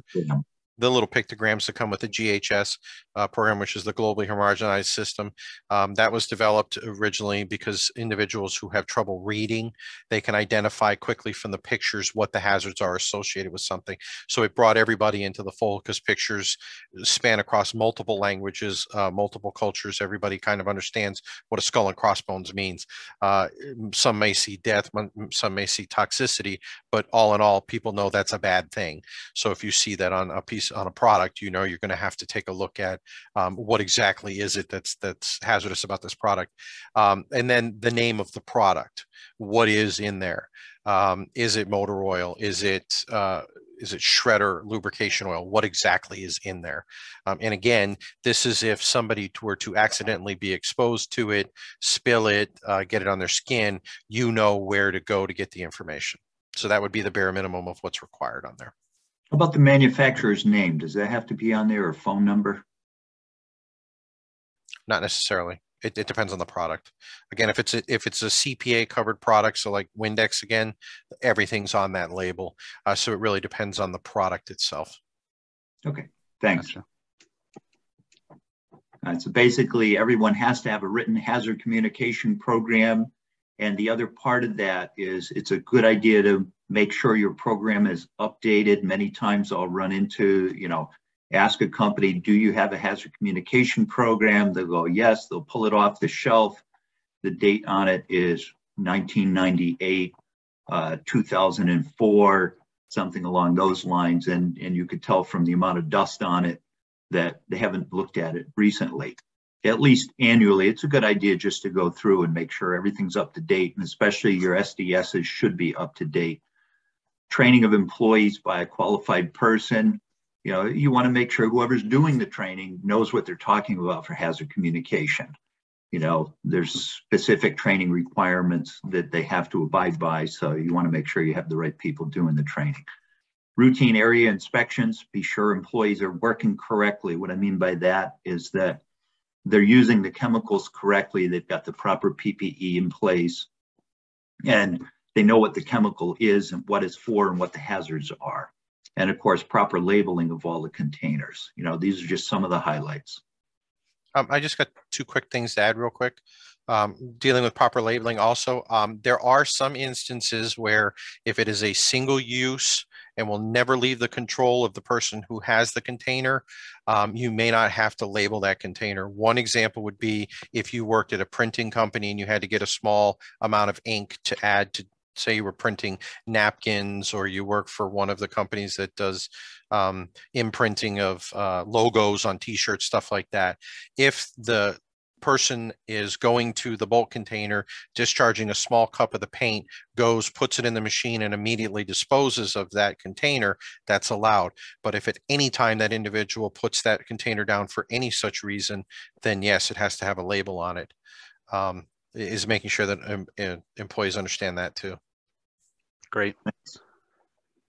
the little pictograms that come with the GHS uh, program, which is the globally homogenized system. Um, that was developed originally because individuals who have trouble reading, they can identify quickly from the pictures what the hazards are associated with something. So it brought everybody into the fold because pictures span across multiple languages, uh, multiple cultures. Everybody kind of understands what a skull and crossbones means. Uh, some may see death, some may see toxicity, but all in all, people know that's a bad thing. So if you see that on a piece on a product, you know you're going to have to take a look at um, what exactly is it that's that's hazardous about this product, um, and then the name of the product. What is in there? Um, is it motor oil? Is it uh, is it shredder lubrication oil? What exactly is in there? Um, and again, this is if somebody were to accidentally be exposed to it, spill it, uh, get it on their skin, you know where to go to get the information. So that would be the bare minimum of what's required on there. How about the manufacturer's name? Does that have to be on there or phone number? Not necessarily. It, it depends on the product. Again, if it's a, if it's a CPA covered product, so like Windex again, everything's on that label. Uh, so it really depends on the product itself. Okay, thanks. Gotcha. All right, so basically everyone has to have a written hazard communication program. And the other part of that is it's a good idea to make sure your program is updated. Many times I'll run into, you know, ask a company, do you have a hazard communication program? They'll go, yes, they'll pull it off the shelf. The date on it is 1998, uh, 2004, something along those lines. And, and you could tell from the amount of dust on it that they haven't looked at it recently. At least annually, it's a good idea just to go through and make sure everything's up to date, and especially your SDSs should be up to date training of employees by a qualified person. You know, you want to make sure whoever's doing the training knows what they're talking about for hazard communication. You know, there's specific training requirements that they have to abide by. So you want to make sure you have the right people doing the training. Routine area inspections, be sure employees are working correctly. What I mean by that is that they're using the chemicals correctly. They've got the proper PPE in place. And they know what the chemical is and what it's for and what the hazards are. And of course, proper labeling of all the containers. You know, these are just some of the highlights. Um, I just got two quick things to add real quick. Um, dealing with proper labeling also, um, there are some instances where if it is a single use and will never leave the control of the person who has the container, um, you may not have to label that container. One example would be if you worked at a printing company and you had to get a small amount of ink to add to say you were printing napkins or you work for one of the companies that does um, imprinting of uh, logos on t-shirts stuff like that. If the person is going to the bulk container discharging a small cup of the paint goes puts it in the machine and immediately disposes of that container that's allowed. But if at any time that individual puts that container down for any such reason then yes it has to have a label on it. Um, is making sure that um, employees understand that too Great.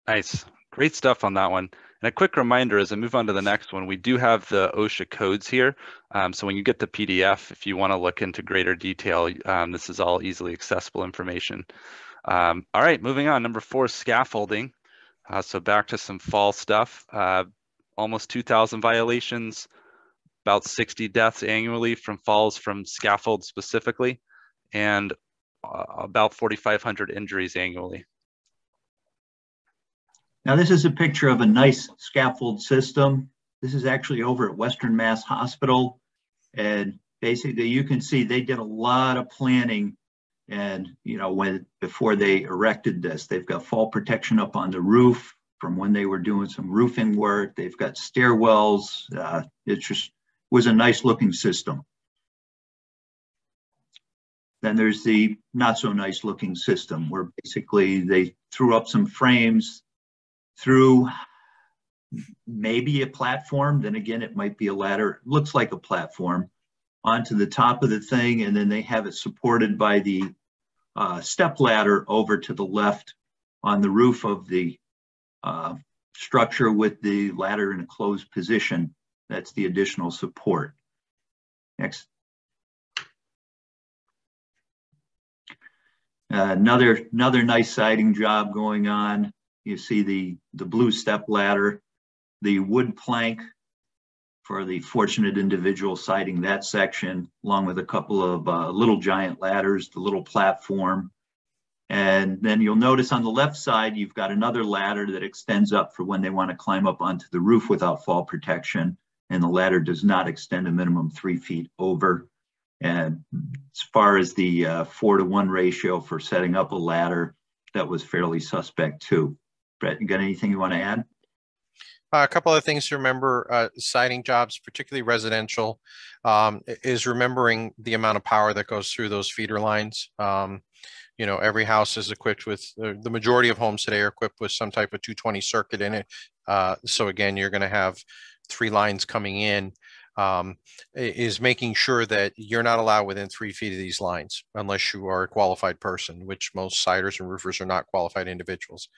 Nice. Great stuff on that one. And a quick reminder as I move on to the next one, we do have the OSHA codes here. Um, so when you get the PDF, if you want to look into greater detail, um, this is all easily accessible information. Um, all right, moving on. Number four, scaffolding. Uh, so back to some fall stuff. Uh, almost 2,000 violations, about 60 deaths annually from falls from scaffold specifically, and uh, about 4,500 injuries annually. Now, this is a picture of a nice scaffold system. This is actually over at Western Mass Hospital. And basically, you can see they did a lot of planning. And, you know, when before they erected this, they've got fall protection up on the roof from when they were doing some roofing work. They've got stairwells. Uh, it just was a nice looking system. Then there's the not so nice looking system where basically they threw up some frames, through maybe a platform. Then again, it might be a ladder. It looks like a platform onto the top of the thing. And then they have it supported by the uh, step ladder over to the left on the roof of the uh, structure with the ladder in a closed position. That's the additional support. Next. Uh, another, another nice siding job going on. You see the, the blue step ladder, the wood plank for the fortunate individual siding that section, along with a couple of uh, little giant ladders, the little platform. And then you'll notice on the left side, you've got another ladder that extends up for when they want to climb up onto the roof without fall protection. And the ladder does not extend a minimum three feet over. And as far as the uh, four to one ratio for setting up a ladder, that was fairly suspect too. Brett, you got anything you want to add? Uh, a couple of things to remember, uh, siding jobs, particularly residential, um, is remembering the amount of power that goes through those feeder lines. Um, you know, every house is equipped with, uh, the majority of homes today are equipped with some type of 220 circuit in it. Uh, so again, you're going to have three lines coming in um, is making sure that you're not allowed within three feet of these lines unless you are a qualified person, which most siders and roofers are not qualified individuals.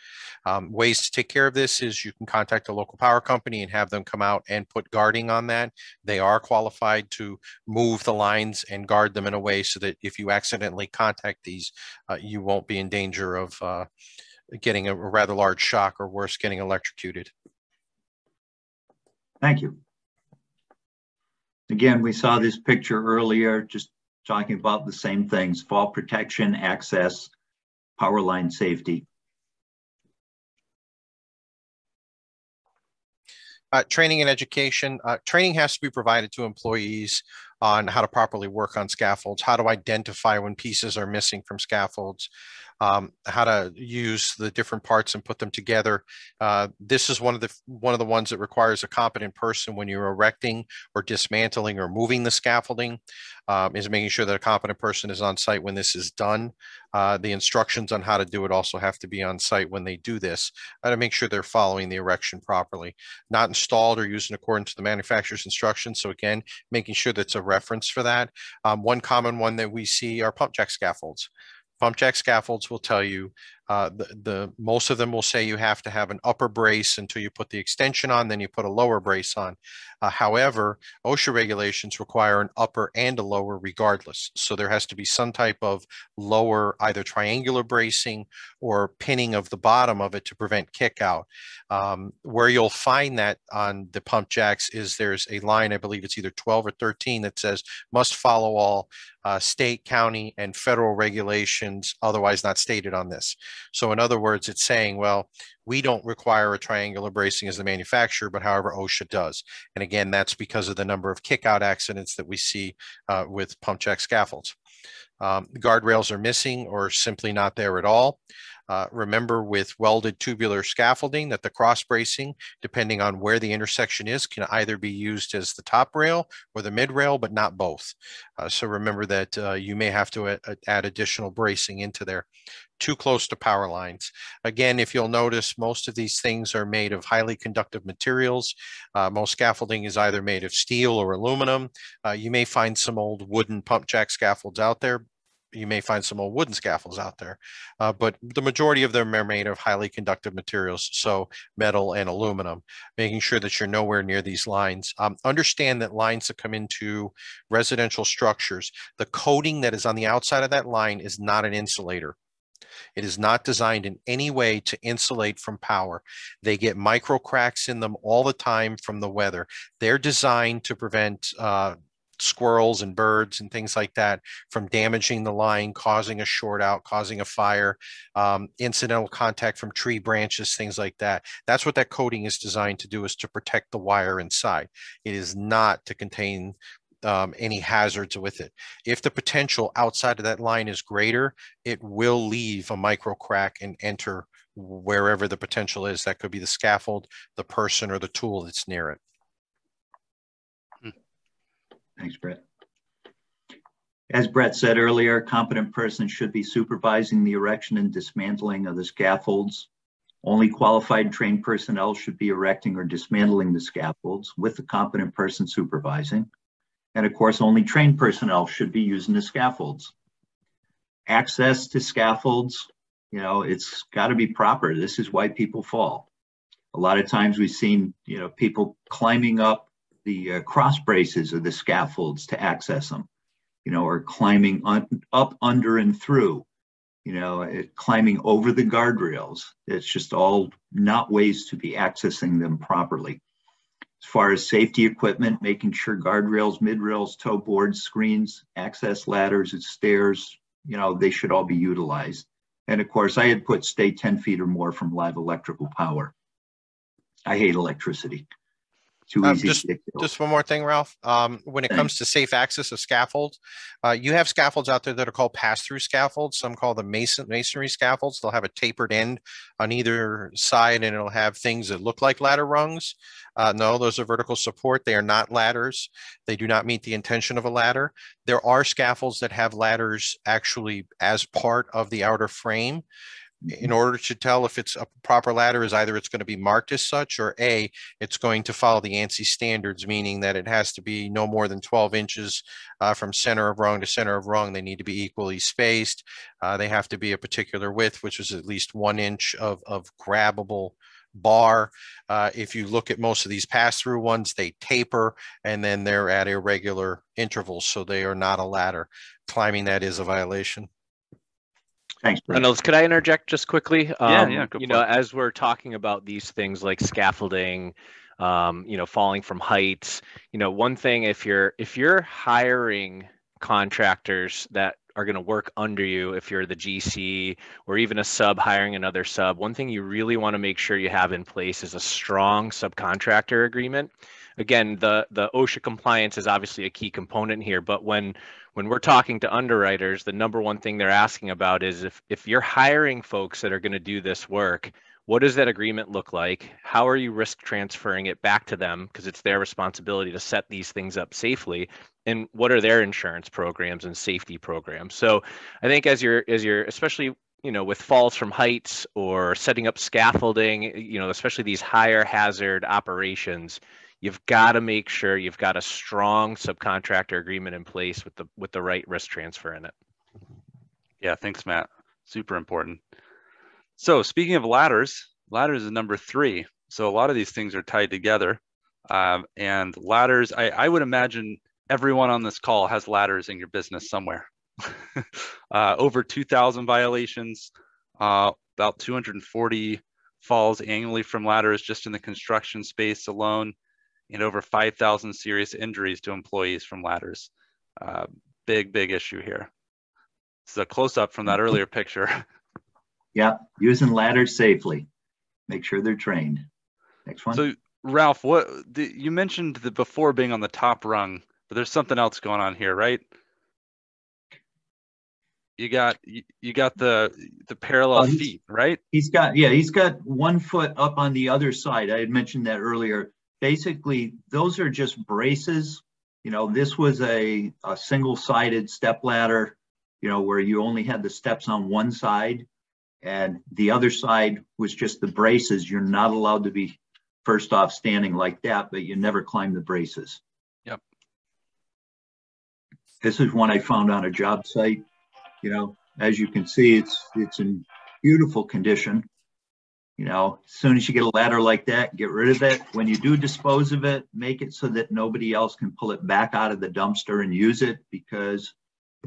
Um, ways to take care of this is you can contact a local power company and have them come out and put guarding on that. They are qualified to move the lines and guard them in a way so that if you accidentally contact these, uh, you won't be in danger of uh, getting a, a rather large shock or worse, getting electrocuted. Thank you. Again, we saw this picture earlier, just talking about the same things, fall protection, access, power line safety. Uh, training and education. Uh, training has to be provided to employees on how to properly work on scaffolds, how to identify when pieces are missing from scaffolds, um, how to use the different parts and put them together. Uh, this is one of the one of the ones that requires a competent person when you're erecting or dismantling or moving the scaffolding. Um, is making sure that a competent person is on site when this is done. Uh, the instructions on how to do it also have to be on site when they do this uh, to make sure they're following the erection properly. Not installed or used in accordance to the manufacturer's instructions. So again, making sure that's a reference for that. Um, one common one that we see are pump jack scaffolds. Pump jack scaffolds will tell you uh, the, the most of them will say you have to have an upper brace until you put the extension on, then you put a lower brace on. Uh, however, OSHA regulations require an upper and a lower regardless. So there has to be some type of lower, either triangular bracing or pinning of the bottom of it to prevent kick out. Um, where you'll find that on the pump jacks is there's a line, I believe it's either 12 or 13 that says must follow all uh, state, county, and federal regulations, otherwise not stated on this. So in other words, it's saying, well, we don't require a triangular bracing as the manufacturer, but however OSHA does. And again, that's because of the number of kickout accidents that we see uh, with pump jack scaffolds. Um, guardrails are missing or simply not there at all. Uh, remember with welded tubular scaffolding that the cross bracing, depending on where the intersection is, can either be used as the top rail or the mid rail, but not both. Uh, so remember that uh, you may have to add additional bracing into there too close to power lines. Again, if you'll notice, most of these things are made of highly conductive materials. Uh, most scaffolding is either made of steel or aluminum. Uh, you may find some old wooden pump jack scaffolds out there, you may find some old wooden scaffolds out there, uh, but the majority of them are made of highly conductive materials, so metal and aluminum, making sure that you're nowhere near these lines. Um, understand that lines that come into residential structures, the coating that is on the outside of that line is not an insulator. It is not designed in any way to insulate from power. They get micro cracks in them all the time from the weather. They're designed to prevent uh, squirrels and birds and things like that from damaging the line, causing a short out, causing a fire, um, incidental contact from tree branches, things like that. That's what that coating is designed to do is to protect the wire inside. It is not to contain um, any hazards with it. If the potential outside of that line is greater, it will leave a micro crack and enter wherever the potential is. That could be the scaffold, the person, or the tool that's near it. Thanks, Brett. As Brett said earlier, competent person should be supervising the erection and dismantling of the scaffolds. Only qualified trained personnel should be erecting or dismantling the scaffolds with the competent person supervising. And of course, only trained personnel should be using the scaffolds. Access to scaffolds, you know, it's got to be proper. This is why people fall. A lot of times we've seen, you know, people climbing up the uh, cross braces or the scaffolds to access them, you know, or climbing up, under, and through, you know, it, climbing over the guardrails. It's just all not ways to be accessing them properly. As far as safety equipment, making sure guardrails, midrails, toe boards, screens, access ladders, and stairs, you know, they should all be utilized. And of course, I had put stay 10 feet or more from live electrical power. I hate electricity. Too Um, easy just-. Just one more thing, Ralph. Um, when it comes to safe access of scaffolds, uh, you have scaffolds out there that are called pass-through scaffolds. Some call them mason masonry scaffolds. They'll have a tapered end on either side, and it'll have things that look like ladder rungs. Uh, no, those are vertical support. They are not ladders. They do not meet the intention of a ladder. There are scaffolds that have ladders actually as part of the outer frame. In order to tell if it's a proper ladder, is either it's going to be marked as such, or A, it's going to follow the ANSI standards, meaning that it has to be no more than 12 inches uh, from center of rung to center of rung. They need to be equally spaced. Uh, they have to be a particular width, which is at least one inch of, of grabbable bar. Uh, if you look at most of these pass-through ones, they taper and then they're at irregular intervals, so they are not a ladder. Climbing that is a violation. Thanks, Brett. Reynolds, could I interject just quickly? Yeah, Um, yeah, go You know, it. as we're talking about these things like scaffolding, um, you know, falling from heights, you know, one thing if you're if you're hiring contractors that are going to work under you, if you're the GC or even a sub hiring another sub, one thing you really want to make sure you have in place is a strong subcontractor agreement. Again, the the OSHA compliance is obviously a key component here, but when when we're talking to underwriters, the number one thing they're asking about is if if you're hiring folks that are going to do this work, what does that agreement look like? How are you risk transferring it back to them because it's their responsibility to set these things up safely? And what are their insurance programs and safety programs? So, I think as you're as you're especially you know with falls from heights or setting up scaffolding, you know especially these higher hazard operations, you've got to make sure you've got a strong subcontractor agreement in place with the with the right risk transfer in it. Yeah, thanks, Matt. Super important. So speaking of ladders, ladders is number three. So a lot of these things are tied together. Um, and ladders, I, I would imagine everyone on this call has ladders in your business somewhere. uh, over 2,000 violations, uh, about 240 falls annually from ladders just in the construction space alone, and over 5,000 serious injuries to employees from ladders. Uh, big, big issue here. This is a close up from that earlier picture. Yeah, using ladders safely. Make sure they're trained. Next one. So, Ralph, what the, you mentioned the before being on the top rung, but there's something else going on here, right? You got you, you got the the parallel Oh, feet, right? He's got, yeah, he's got one foot up on the other side. I had mentioned that earlier. Basically, those are just braces. You know, this was a, a single-sided step ladder, you know, where you only had the steps on one side. And the other side was just the braces. You're not allowed to be first off standing like that, but you never climb the braces. Yep. This is one I found on a job site. You know, as you can see, it's it's in beautiful condition. You know, as soon as you get a ladder like that, get rid of it. When you do dispose of it, make it so that nobody else can pull it back out of the dumpster and use it because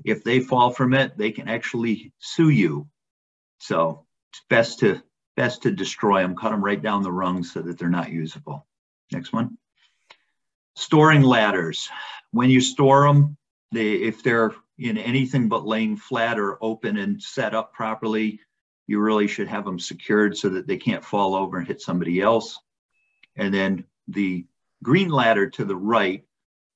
if they fall from it, they can actually sue you. So it's best to best to destroy them, cut them right down the rungs so that they're not usable. Next one. Storing ladders. When you store them, they, if they're in anything but laying flat or open and set up properly, you really should have them secured so that they can't fall over and hit somebody else. And then the green ladder to the right,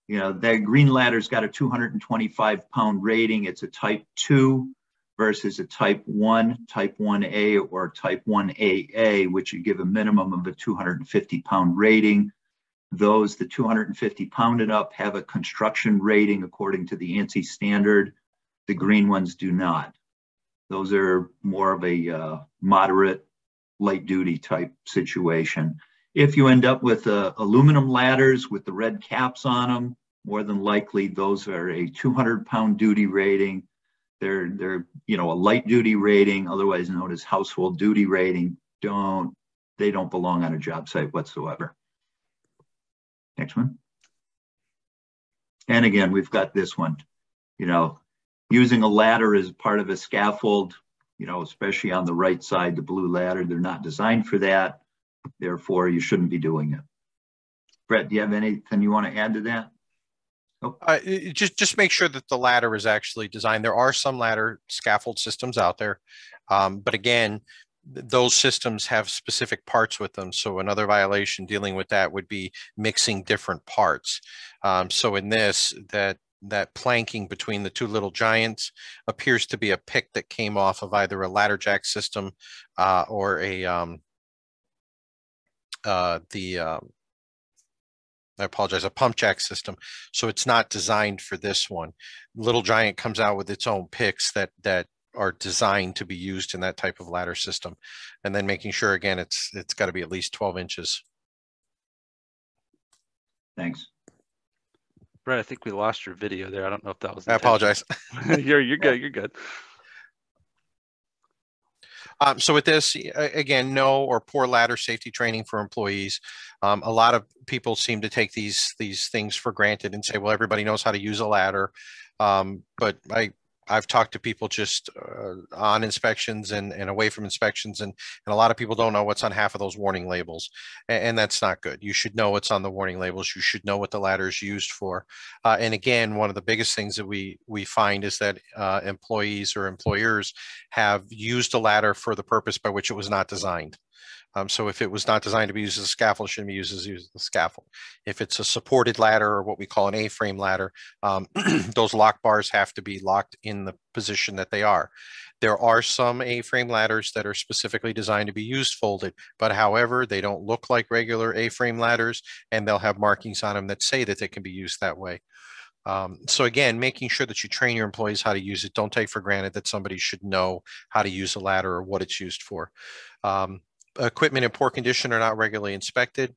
you know, that green ladder's got a 225 pound rating. It's a type two versus a type one, type 1A or type 1AA, which would give a minimum of a 250 pound rating. Those, the 250 pound and up, have a construction rating according to the ANSI standard. The green ones do not. Those are more of a uh, moderate, light duty type situation. If you end up with uh, aluminum ladders with the red caps on them, more than likely those are a 200 pound duty rating. They're, they're, you know, a light duty rating, otherwise known as household duty rating. Don't, they don't belong on a job site whatsoever. Next one. And again, we've got this one, you know, using a ladder as part of a scaffold, you know, especially on the right side, the blue ladder, they're not designed for that. Therefore, you shouldn't be doing it. Brett, do you have anything you want to add to that? Oh. Uh, just just make sure that the ladder is actually designed. There are some ladder scaffold systems out there, um, but again, those systems have specific parts with them. So another violation dealing with that would be mixing different parts. Um, so in this, that that planking between the two little giants appears to be a pick that came off of either a ladder jack system uh, or a um, uh, the um, I apologize, a pump jack system. So it's not designed for this one. Little Giant comes out with its own picks that that are designed to be used in that type of ladder system. And then making sure again, it's it's got to be at least 12 inches. Thanks. Brett, I think we lost your video there. I don't know if that was. I apologize. you're you're good. You're good. Um, so with this, again, no or poor ladder safety training for employees. Um, a lot of people seem to take these these things for granted and say, well, everybody knows how to use a ladder. Um, but I I've talked to people just uh, on inspections and, and away from inspections, and, and a lot of people don't know what's on half of those warning labels, and, and that's not good. You should know what's on the warning labels. You should know what the ladder is used for. Uh, and again, one of the biggest things that we we find is that uh, employees or employers have used a ladder for the purpose by which it was not designed. Um, so if it was not designed to be used as a scaffold, shouldn't be used as, used as a scaffold. If it's a supported ladder or what we call an A-frame ladder, um, those lock bars have to be locked in the position that they are. There are some A-frame ladders that are specifically designed to be used folded, but however, they don't look like regular A-frame ladders and they'll have markings on them that say that they can be used that way. Um, so again, making sure that you train your employees how to use it. Don't take for granted that somebody should know how to use a ladder or what it's used for. Um, equipment in poor condition are not regularly inspected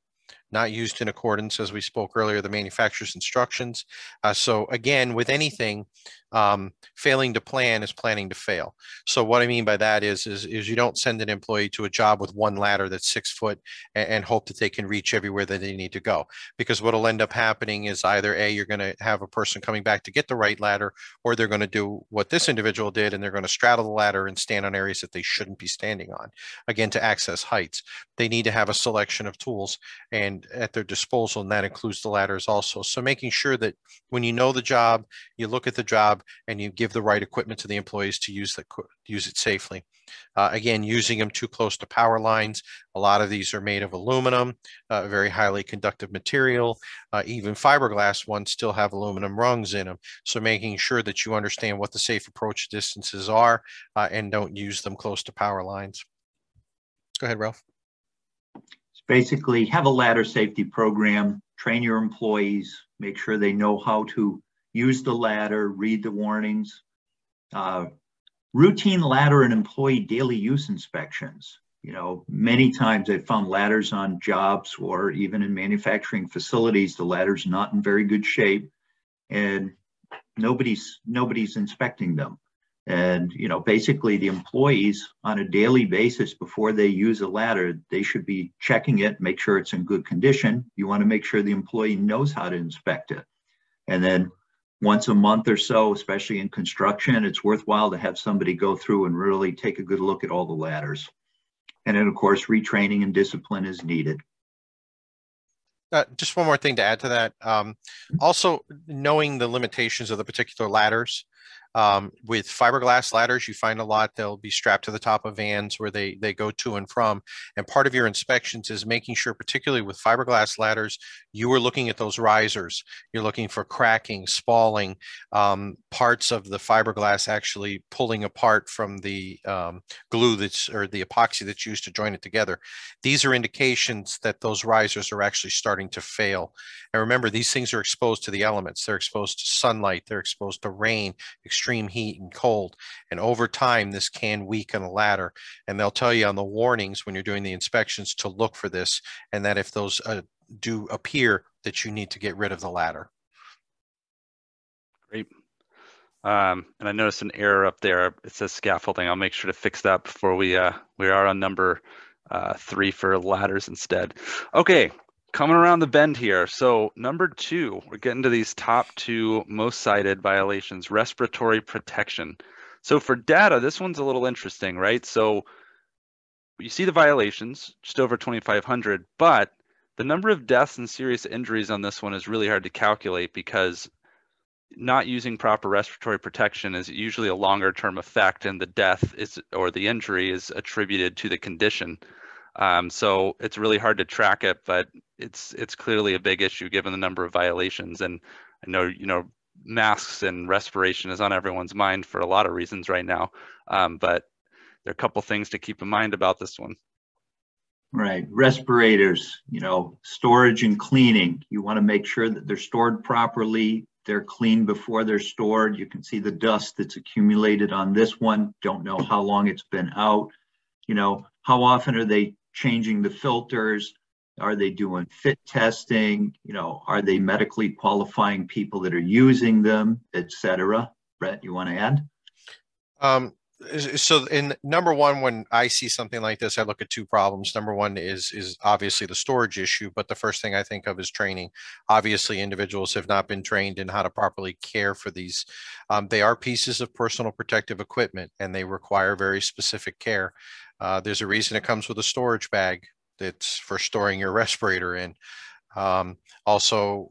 not used in accordance, as we spoke earlier, the manufacturer's instructions. Uh, so again, with anything, um, failing to plan is planning to fail. So what I mean by that is, is, is you don't send an employee to a job with one ladder that's six foot and, and hope that they can reach everywhere that they need to go. Because what'll end up happening is either A, you're going to have a person coming back to get the right ladder, or they're going to do what this individual did and they're going to straddle the ladder and stand on areas that they shouldn't be standing on. Again, to access heights, they need to have a selection of tools and at their disposal, and that includes the ladders also. So making sure that when you know the job, you look at the job and you give the right equipment to the employees to use the use it safely. Uh, again, using them too close to power lines. A lot of these are made of aluminum, uh, very highly conductive material. Uh, even fiberglass ones still have aluminum rungs in them. So making sure that you understand what the safe approach distances are uh, and don't use them close to power lines. Go ahead, Ralph basically have a ladder safety program, train your employees, make sure they know how to use the ladder, read the warnings. Uh, routine ladder and employee daily use inspections. You know, many times I've found ladders on jobs or even in manufacturing facilities, the ladder's not in very good shape and nobody's nobody's inspecting them. And, you know, basically the employees on a daily basis before they use a ladder, they should be checking it, make sure it's in good condition. You want to make sure the employee knows how to inspect it. And then once a month or so, especially in construction, it's worthwhile to have somebody go through and really take a good look at all the ladders. And then, of course, retraining and discipline is needed. Uh, just one more thing to add to that. Um, also, knowing the limitations of the particular ladders. Um, with fiberglass ladders, you find a lot they'll be strapped to the top of vans where they they go to and from. And part of your inspections is making sure, particularly with fiberglass ladders, you are looking at those risers. You're looking for cracking, spalling, um, parts of the fiberglass actually pulling apart from the um, glue that's or the epoxy that's used to join it together. These are indications that those risers are actually starting to fail. And remember, these things are exposed to the elements. They're exposed to sunlight. They're exposed to rain, heat and cold. And over time, this can weaken a ladder. And they'll tell you on the warnings when you're doing the inspections to look for this and that if those uh, do appear that you need to get rid of the ladder. Great. Um, and I noticed an error up there. It says scaffolding. I'll make sure to fix that before we uh, we are on number uh, three for ladders instead. Okay, coming around the bend here. So number two, we're getting to these top two most cited violations, respiratory protection. So for data, this one's a little interesting, right? So you see the violations, just over 2,500, but the number of deaths and serious injuries on this one is really hard to calculate because not using proper respiratory protection is usually a longer term effect and the death is or the injury is attributed to the condition. Um, so it's really hard to track it, but it's it's clearly a big issue given the number of violations. And I know you know masks and respiration is on everyone's mind for a lot of reasons right now. Um, but there are a couple things to keep in mind about this one. Right, respirators, you know, storage and cleaning. You want to make sure that they're stored properly. They're clean before they're stored. You can see the dust that's accumulated on this one. Don't know how long it's been out. You know, how often are they changing the filters? Are they doing fit testing? You know, are they medically qualifying people that are using them, etc. Brett, you want to add? Um, so in number one when i see something like this i look at two problems number one is is obviously the storage issue but the first thing i think of is training obviously individuals have not been trained in how to properly care for these um, they are pieces of personal protective equipment and they require very specific care uh, there's a reason it comes with a storage bag that's for storing your respirator in. Um, also,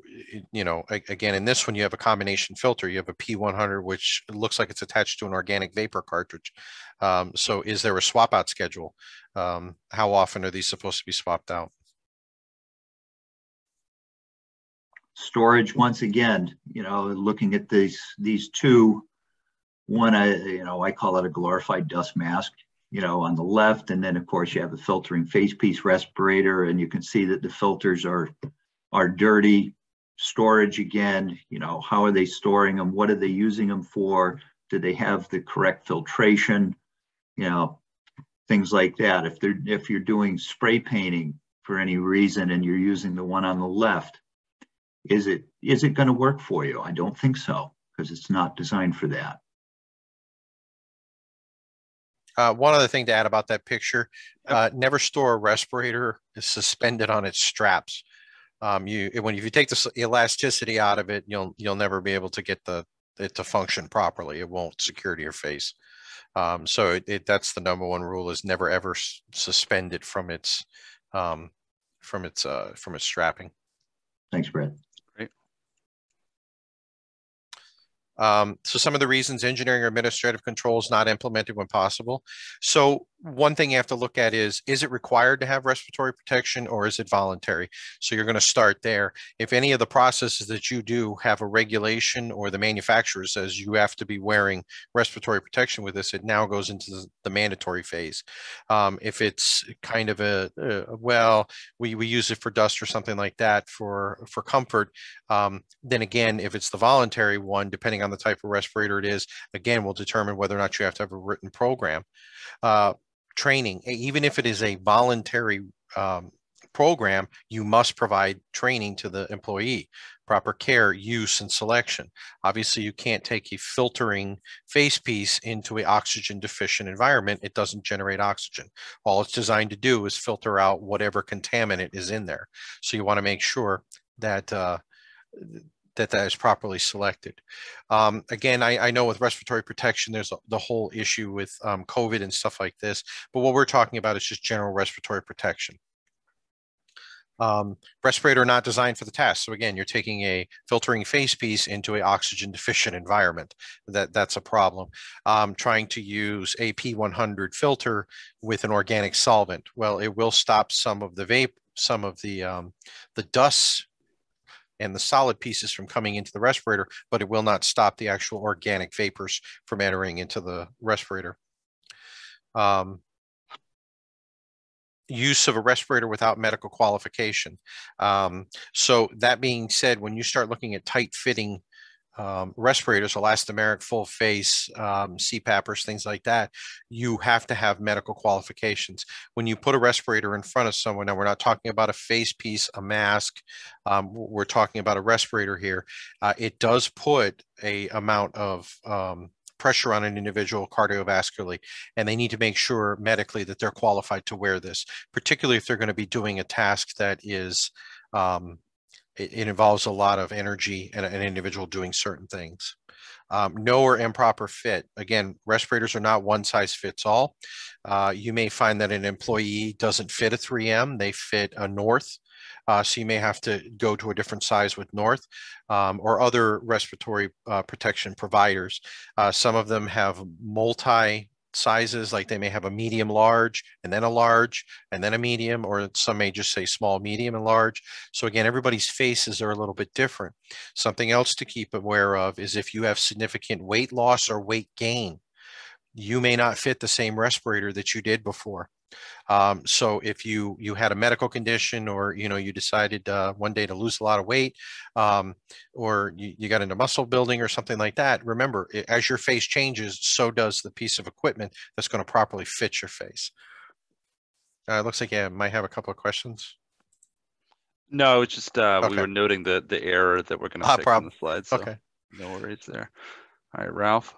you know, again, in this one, you have a combination filter. You have a P100, which looks like it's attached to an organic vapor cartridge. Um, so is there a swap out schedule? Um, how often are these supposed to be swapped out? Storage, once again, you know, looking at these, these two, one, I, you know, I call it a glorified dust mask you know, on the left. And then of course you have the filtering facepiece respirator and you can see that the filters are, are dirty. Storage again, you know, how are they storing them? What are they using them for? Do they have the correct filtration? You know, things like that. If they're, if you're doing spray painting for any reason and you're using the one on the left, is it, is it going to work for you? I don't think so because it's not designed for that. Uh, one other thing to add about that picture, uh, never store a respirator suspended on its straps. Um, you when if you take the elasticity out of it, you'll you'll never be able to get the it to function properly. It won't secure to your face. Um, so it, it, that's the number one rule: is never ever suspend it from its um, from its uh, from its strapping. Thanks, Brett. Um, so some of the reasons engineering or administrative controls not implemented when possible. So one thing you have to look at is, is it required to have respiratory protection or is it voluntary? So you're going to start there. If any of the processes that you do have a regulation or the manufacturer says you have to be wearing respiratory protection with this, it now goes into the, the mandatory phase. Um, if it's kind of a, uh, well, we, we use it for dust or something like that for, for comfort, um, then again, if it's the voluntary one, depending on the type of respirator it is, again, will determine whether or not you have to have a written program. Uh, training, even if it is a voluntary um, program, you must provide training to the employee proper care, use, and selection. Obviously, you can't take a filtering face piece into a oxygen deficient environment. It doesn't generate oxygen. All it's designed to do is filter out whatever contaminant is in there. So you want to make sure that uh, that that is properly selected. Um, again, I, I, know with respiratory protection, there's the whole issue with um, COVID and stuff like this, but what we're talking about is just general respiratory protection um, respirator not designed for the task. So again, you're taking a filtering face piece into a oxygen deficient environment. That that's a problem. Um, trying to use a P100 filter with an organic solvent. Well, it will stop some of the vape, some of the um, the dust and the solid pieces from coming into the respirator, but it will not stop the actual organic vapors from entering into the respirator. Um, use of a respirator without medical qualification. Um, so that being said, when you start looking at tight fitting um, respirators, elastomeric, full face, um, CPAPers, things like that, you have to have medical qualifications. When you put a respirator in front of someone, now we're not talking about a face piece, a mask, um, we're talking about a respirator here. Uh, it does put a amount of um, pressure on an individual cardiovascularly, and they need to make sure medically that they're qualified to wear this, particularly if they're going to be doing a task that is, um, it, it, involves a lot of energy and an individual doing certain things. Um, no or improper fit. Again, respirators are not one size fits all. Uh, you may find that an employee doesn't fit a 3M, they fit a North uh, so you may have to go to a different size with North um, or other respiratory uh, protection providers. Uh, some of them have multi sizes, like they may have a medium large and then a large and then a medium, or some may just say small, medium, and large. So again, everybody's faces are a little bit different. Something else to keep aware of is if you have significant weight loss or weight gain, you may not fit the same respirator that you did before. Um, so if you you had a medical condition or you know you decided uh, one day to lose a lot of weight um, or you, you, got into muscle building or something like that, remember as your face changes, so does the piece of equipment that's going to properly fit your face. Uh, it looks like yeah, might have a couple of questions. No, it's just uh, okay. we were noting the the error that we're going to ah, fix on the slide. So okay. no worries there. All right, Ralph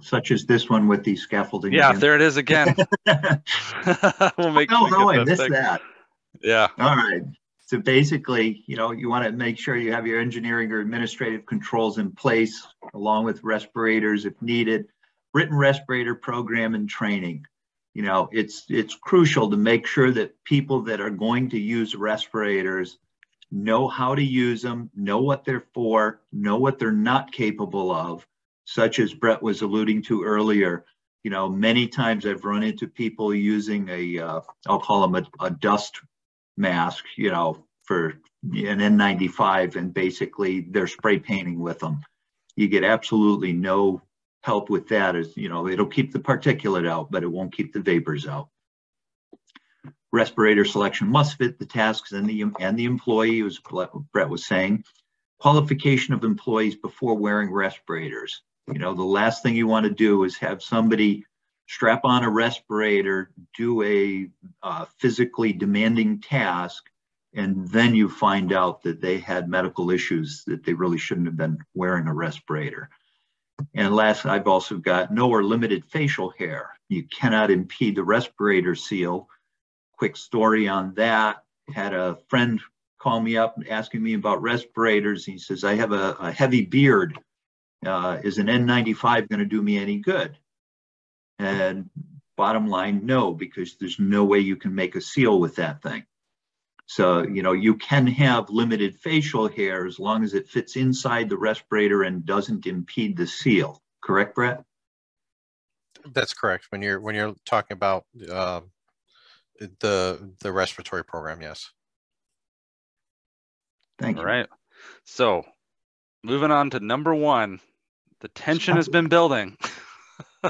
such as this one with the scaffolding. Yeah, again. there it is again. we'll make. Oh no, I missed that. Yeah. All right. So basically, you know, you want to make sure you have your engineering or administrative controls in place, along with respirators if needed, written respirator program and training. You know, it's it's crucial to make sure that people that are going to use respirators know how to use them, know what they're for, know what they're not capable of, such as Brett was alluding to earlier. You know, many times I've run into people using a, uh, I'll call them a, a dust mask, you know, for an N95, and basically they're spray painting with them. You get absolutely no help with that. As you know, it'll keep the particulate out, but it won't keep the vapors out. Respirator selection must fit the tasks and the and the employee, as Brett was saying. Qualification of employees before wearing respirators. You know, the last thing you want to do is have somebody strap on a respirator, do a uh, physically demanding task, and then you find out that they had medical issues that they really shouldn't have been wearing a respirator. And last, I've also got no or limited facial hair. You cannot impede the respirator seal. Quick story on that. Had a friend call me up asking me about respirators. He says, I have a, a heavy beard uh, is an N95 going to do me any good? And bottom line, no, because there's no way you can make a seal with that thing. So, you know, you can have limited facial hair as long as it fits inside the respirator and doesn't impede the seal. Correct, Brett? That's correct. When you're when you're talking about uh, the the respiratory program, yes. Thank you. All right. So, moving on to number one, the tension has been building.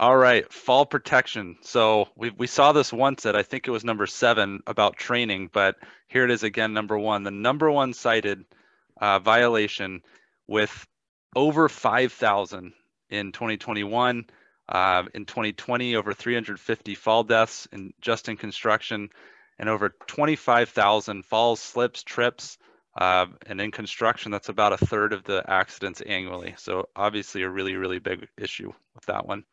All right, fall protection. So we, we saw this once at I think it was number seven about training, but here it is again, number one. The number one cited uh, violation with over 5,000 in 2021. Uh, in 2020, over 350 fall deaths in just in construction, and over 25,000 falls, slips, trips, Uh, and in construction, that's about a third of the accidents annually. So obviously a really, really big issue with that one.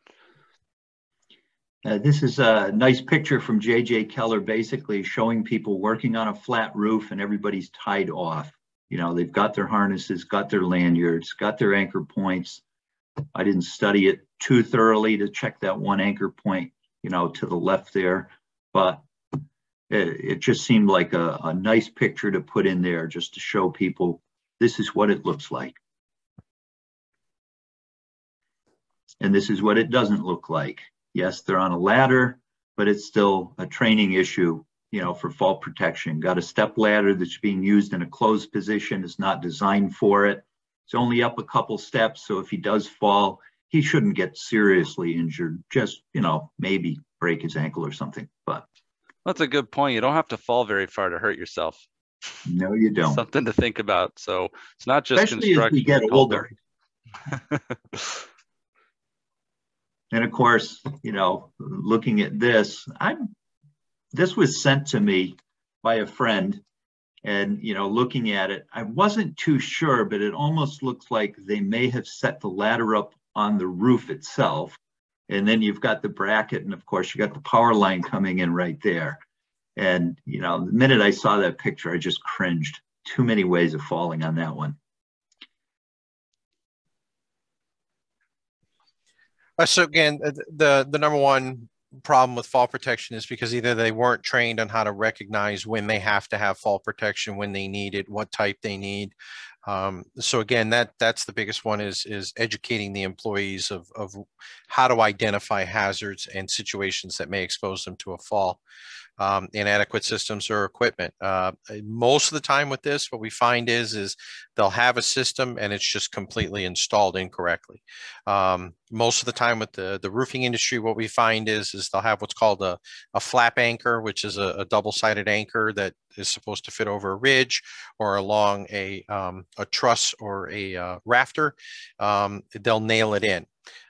Uh, this is a nice picture from JJ Keller, basically showing people working on a flat roof and everybody's tied off. You know, they've got their harnesses, got their lanyards, got their anchor points. I didn't study it too thoroughly to check that one anchor point, you know, to the left there, but it, it just seemed like a, a nice picture to put in there just to show people this is what it looks like. And this is what it doesn't look like. Yes, they're on a ladder, but it's still a training issue, you know, for fall protection. Got a step ladder that's being used in a closed position. It's not designed for it. It's only up a couple steps. So if he does fall, he shouldn't get seriously injured. Just, you know, maybe break his ankle or something. That's a good point. You don't have to fall very far to hurt yourself. No, you don't. Something to think about. So it's not just Especially as we construction. get older. And of course, you know, looking at this, I'm this was sent to me by a friend. And you know, looking at it, I wasn't too sure, but it almost looks like they may have set the ladder up on the roof itself. And then you've got the bracket, and of course, you got the power line coming in right there. And you know, the minute I saw that picture, I just cringed. Too many ways of falling on that one. Uh, so again, uh, the the number one problem with fall protection is because either they weren't trained on how to recognize when they have to have fall protection, when they need it, what type they need. Um, so again, that that's the biggest one is is educating the employees of of how to identify hazards and situations that may expose them to a fall um, inadequate systems or equipment. Uh, most of the time with this, what we find is, is they'll have a system and it's just completely installed incorrectly. Um, most of the time with the, the roofing industry, what we find is, is they'll have what's called a, a flap anchor, which is a, a double-sided anchor that is supposed to fit over a ridge or along a, um, a truss or a uh, rafter. Um, they'll nail it in.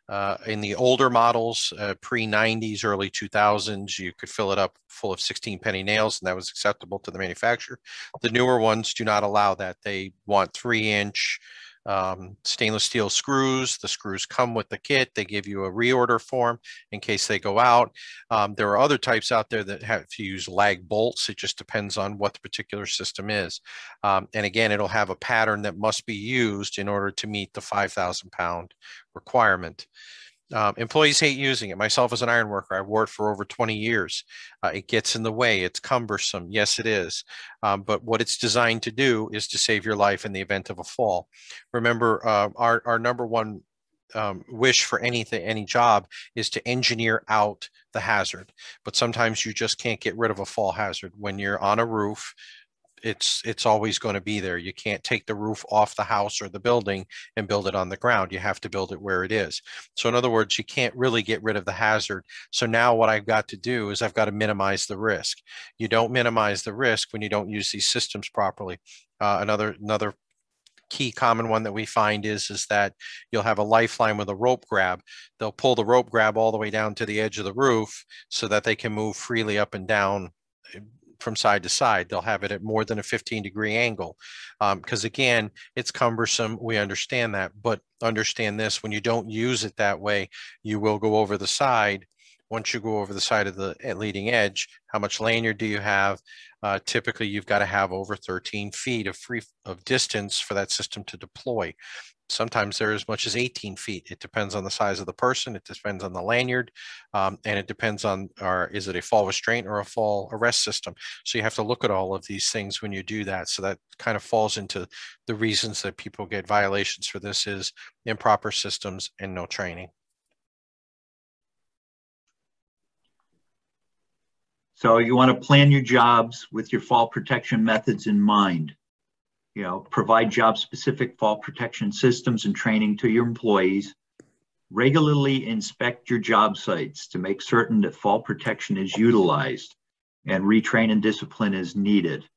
Uh, in the older models, uh, pre 90s, early 2000s, you could fill it up full of 16 penny nails and that was acceptable to the manufacturer. The newer ones do not allow that. They want three inch um, stainless steel screws. The screws come with the kit. They give you a reorder form in case they go out. Um, there are other types out there that have to use lag bolts. It just depends on what the particular system is. Um, and again, it'll have a pattern that must be used in order to meet the 5,000 pound requirement. Um, employees hate using it. Myself as an iron worker, I wore it for over 20 years. Uh, it gets in the way. It's cumbersome. Yes, it is. Um, but what it's designed to do is to save your life in the event of a fall. Remember, uh, our, our number one um, wish for anything, any job is to engineer out the hazard. But sometimes you just can't get rid of a fall hazard. When you're on a roof, it's it's always going to be there. You can't take the roof off the house or the building and build it on the ground. You have to build it where it is. So in other words, you can't really get rid of the hazard. So now what I've got to do is I've got to minimize the risk. You don't minimize the risk when you don't use these systems properly. Uh, another another key common one that we find is is that you'll have a lifeline with a rope grab they'll pull the rope grab all the way down to the edge of the roof so that they can move freely up and down from side to side. They'll have it at more than a 15 degree angle. Because um, again, it's cumbersome. We understand that. But understand this when you don't use it that way, you will go over the side. Once you go over the side of the eh, leading edge, how much lanyard do you have? Uh, typically, you've got to have over 13 feet of free of distance for that system to deploy. Sometimes they're as much as 18 feet. It depends on the size of the person. It depends on the lanyard, um, and it depends on, or is it a fall restraint or a fall arrest system? So you have to look at all of these things when you do that. So that kind of falls into the reasons that people get violations for this is improper systems and no training. So you want to plan your jobs with your fall protection methods in mind you know, provide job specific fall protection systems and training to your employees. Regularly inspect your job sites to make certain that fall protection is utilized and retrain and discipline is needed.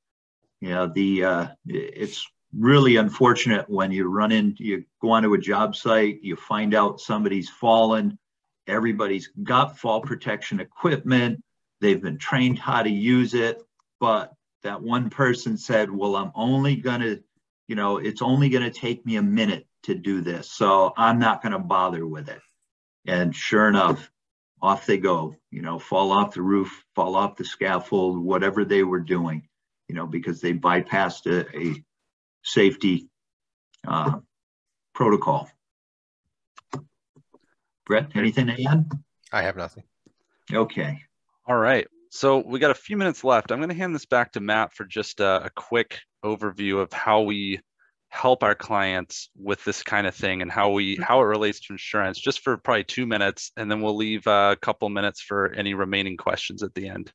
You know, the uh, it's really unfortunate when you run in, you go onto a job site, you find out somebody's fallen, everybody's got fall protection equipment, they've been trained how to use it, but that one person said, well, I'm only gonna, you know, it's only gonna take me a minute to do this. So I'm not gonna bother with it. And sure enough, off they go, you know, fall off the roof, fall off the scaffold, whatever they were doing, you know, because they bypassed a, a safety uh, protocol. Brett, anything to add? I have nothing. Okay. All right. So we got a few minutes left. I'm going to hand this back to Matt for just a, a quick overview of how we help our clients with this kind of thing and how we how it relates to insurance just for probably two minutes and then we'll leave a couple minutes for any remaining questions at the end.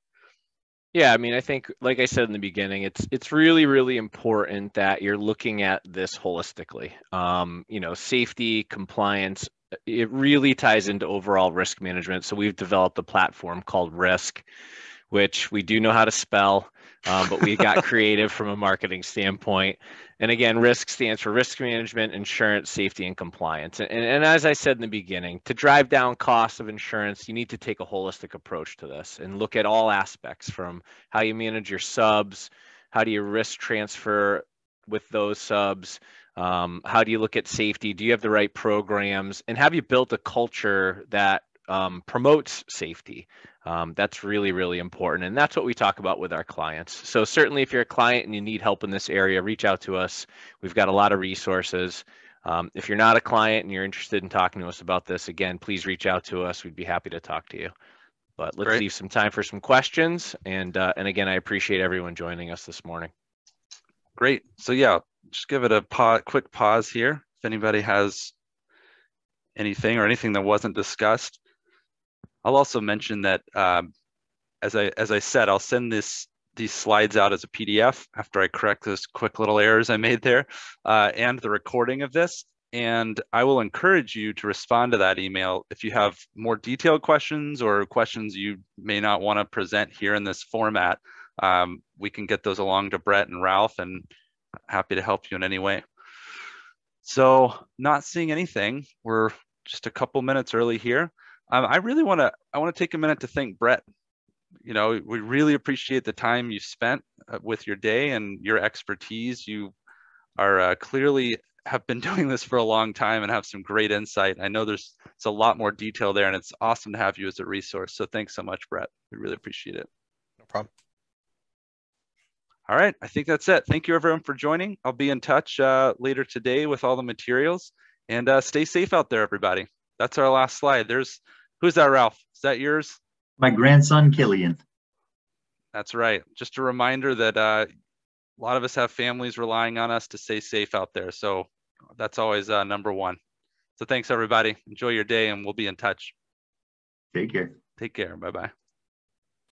Yeah i mean i think like i said in the beginning it's it's really really important that you're looking at this holistically. Um, you know safety compliance it really ties into overall risk management so we've developed a platform called RISC which we do know how to spell um, but we got creative from a marketing standpoint and again, RISC stands for risk management, insurance, safety, and compliance. And, and, as I said in the beginning, to drive down costs of insurance, you need to take a holistic approach to this and look at all aspects from how you manage your subs, how do you risk transfer with those subs, um, how do you look at safety, do you have the right programs, and have you built a culture that um, promotes safety. Um, that's really, really important. And that's what we talk about with our clients. So, certainly, if you're a client and you need help in this area, reach out to us. We've got a lot of resources. Um, if you're not a client and you're interested in talking to us about this, again, please reach out to us. We'd be happy to talk to you. But let's Great. leave some time for some questions. And uh, and again, I appreciate everyone joining us this morning. Great. So yeah, just give it a pa- quick pause here. If anybody has anything or anything that wasn't discussed, I'll also mention that um, as I as I said, I'll send this these slides out as a PDF after I correct those quick little errors I made there, uh, and the recording of this. And I will encourage you to respond to that email if you have more detailed questions or questions you may not want to present here in this format. Um, we can get those along to Brett and Ralph, and happy to help you in any way. So, not seeing anything, we're just a couple minutes early here. Um, I really want to I want to take a minute to thank Brett. You know, we really appreciate the time you spent uh, with your day and your expertise. You are uh, clearly have been doing this for a long time and have some great insight. I know there's it's a lot more detail there, and it's awesome to have you as a resource. So thanks so much, Brett. We really appreciate it. No problem. All right, I think that's it. Thank you everyone for joining. I'll be in touch uh, later today with all the materials, and uh, stay safe out there, everybody. That's our last slide. There's who's that, Ralph? Is that yours? My grandson, Killian. That's right. Just a reminder that uh, a lot of us have families relying on us to stay safe out there. So that's always uh, number one. So thanks, everybody. Enjoy your day, and we'll be in touch. Take care. Take care. Bye bye.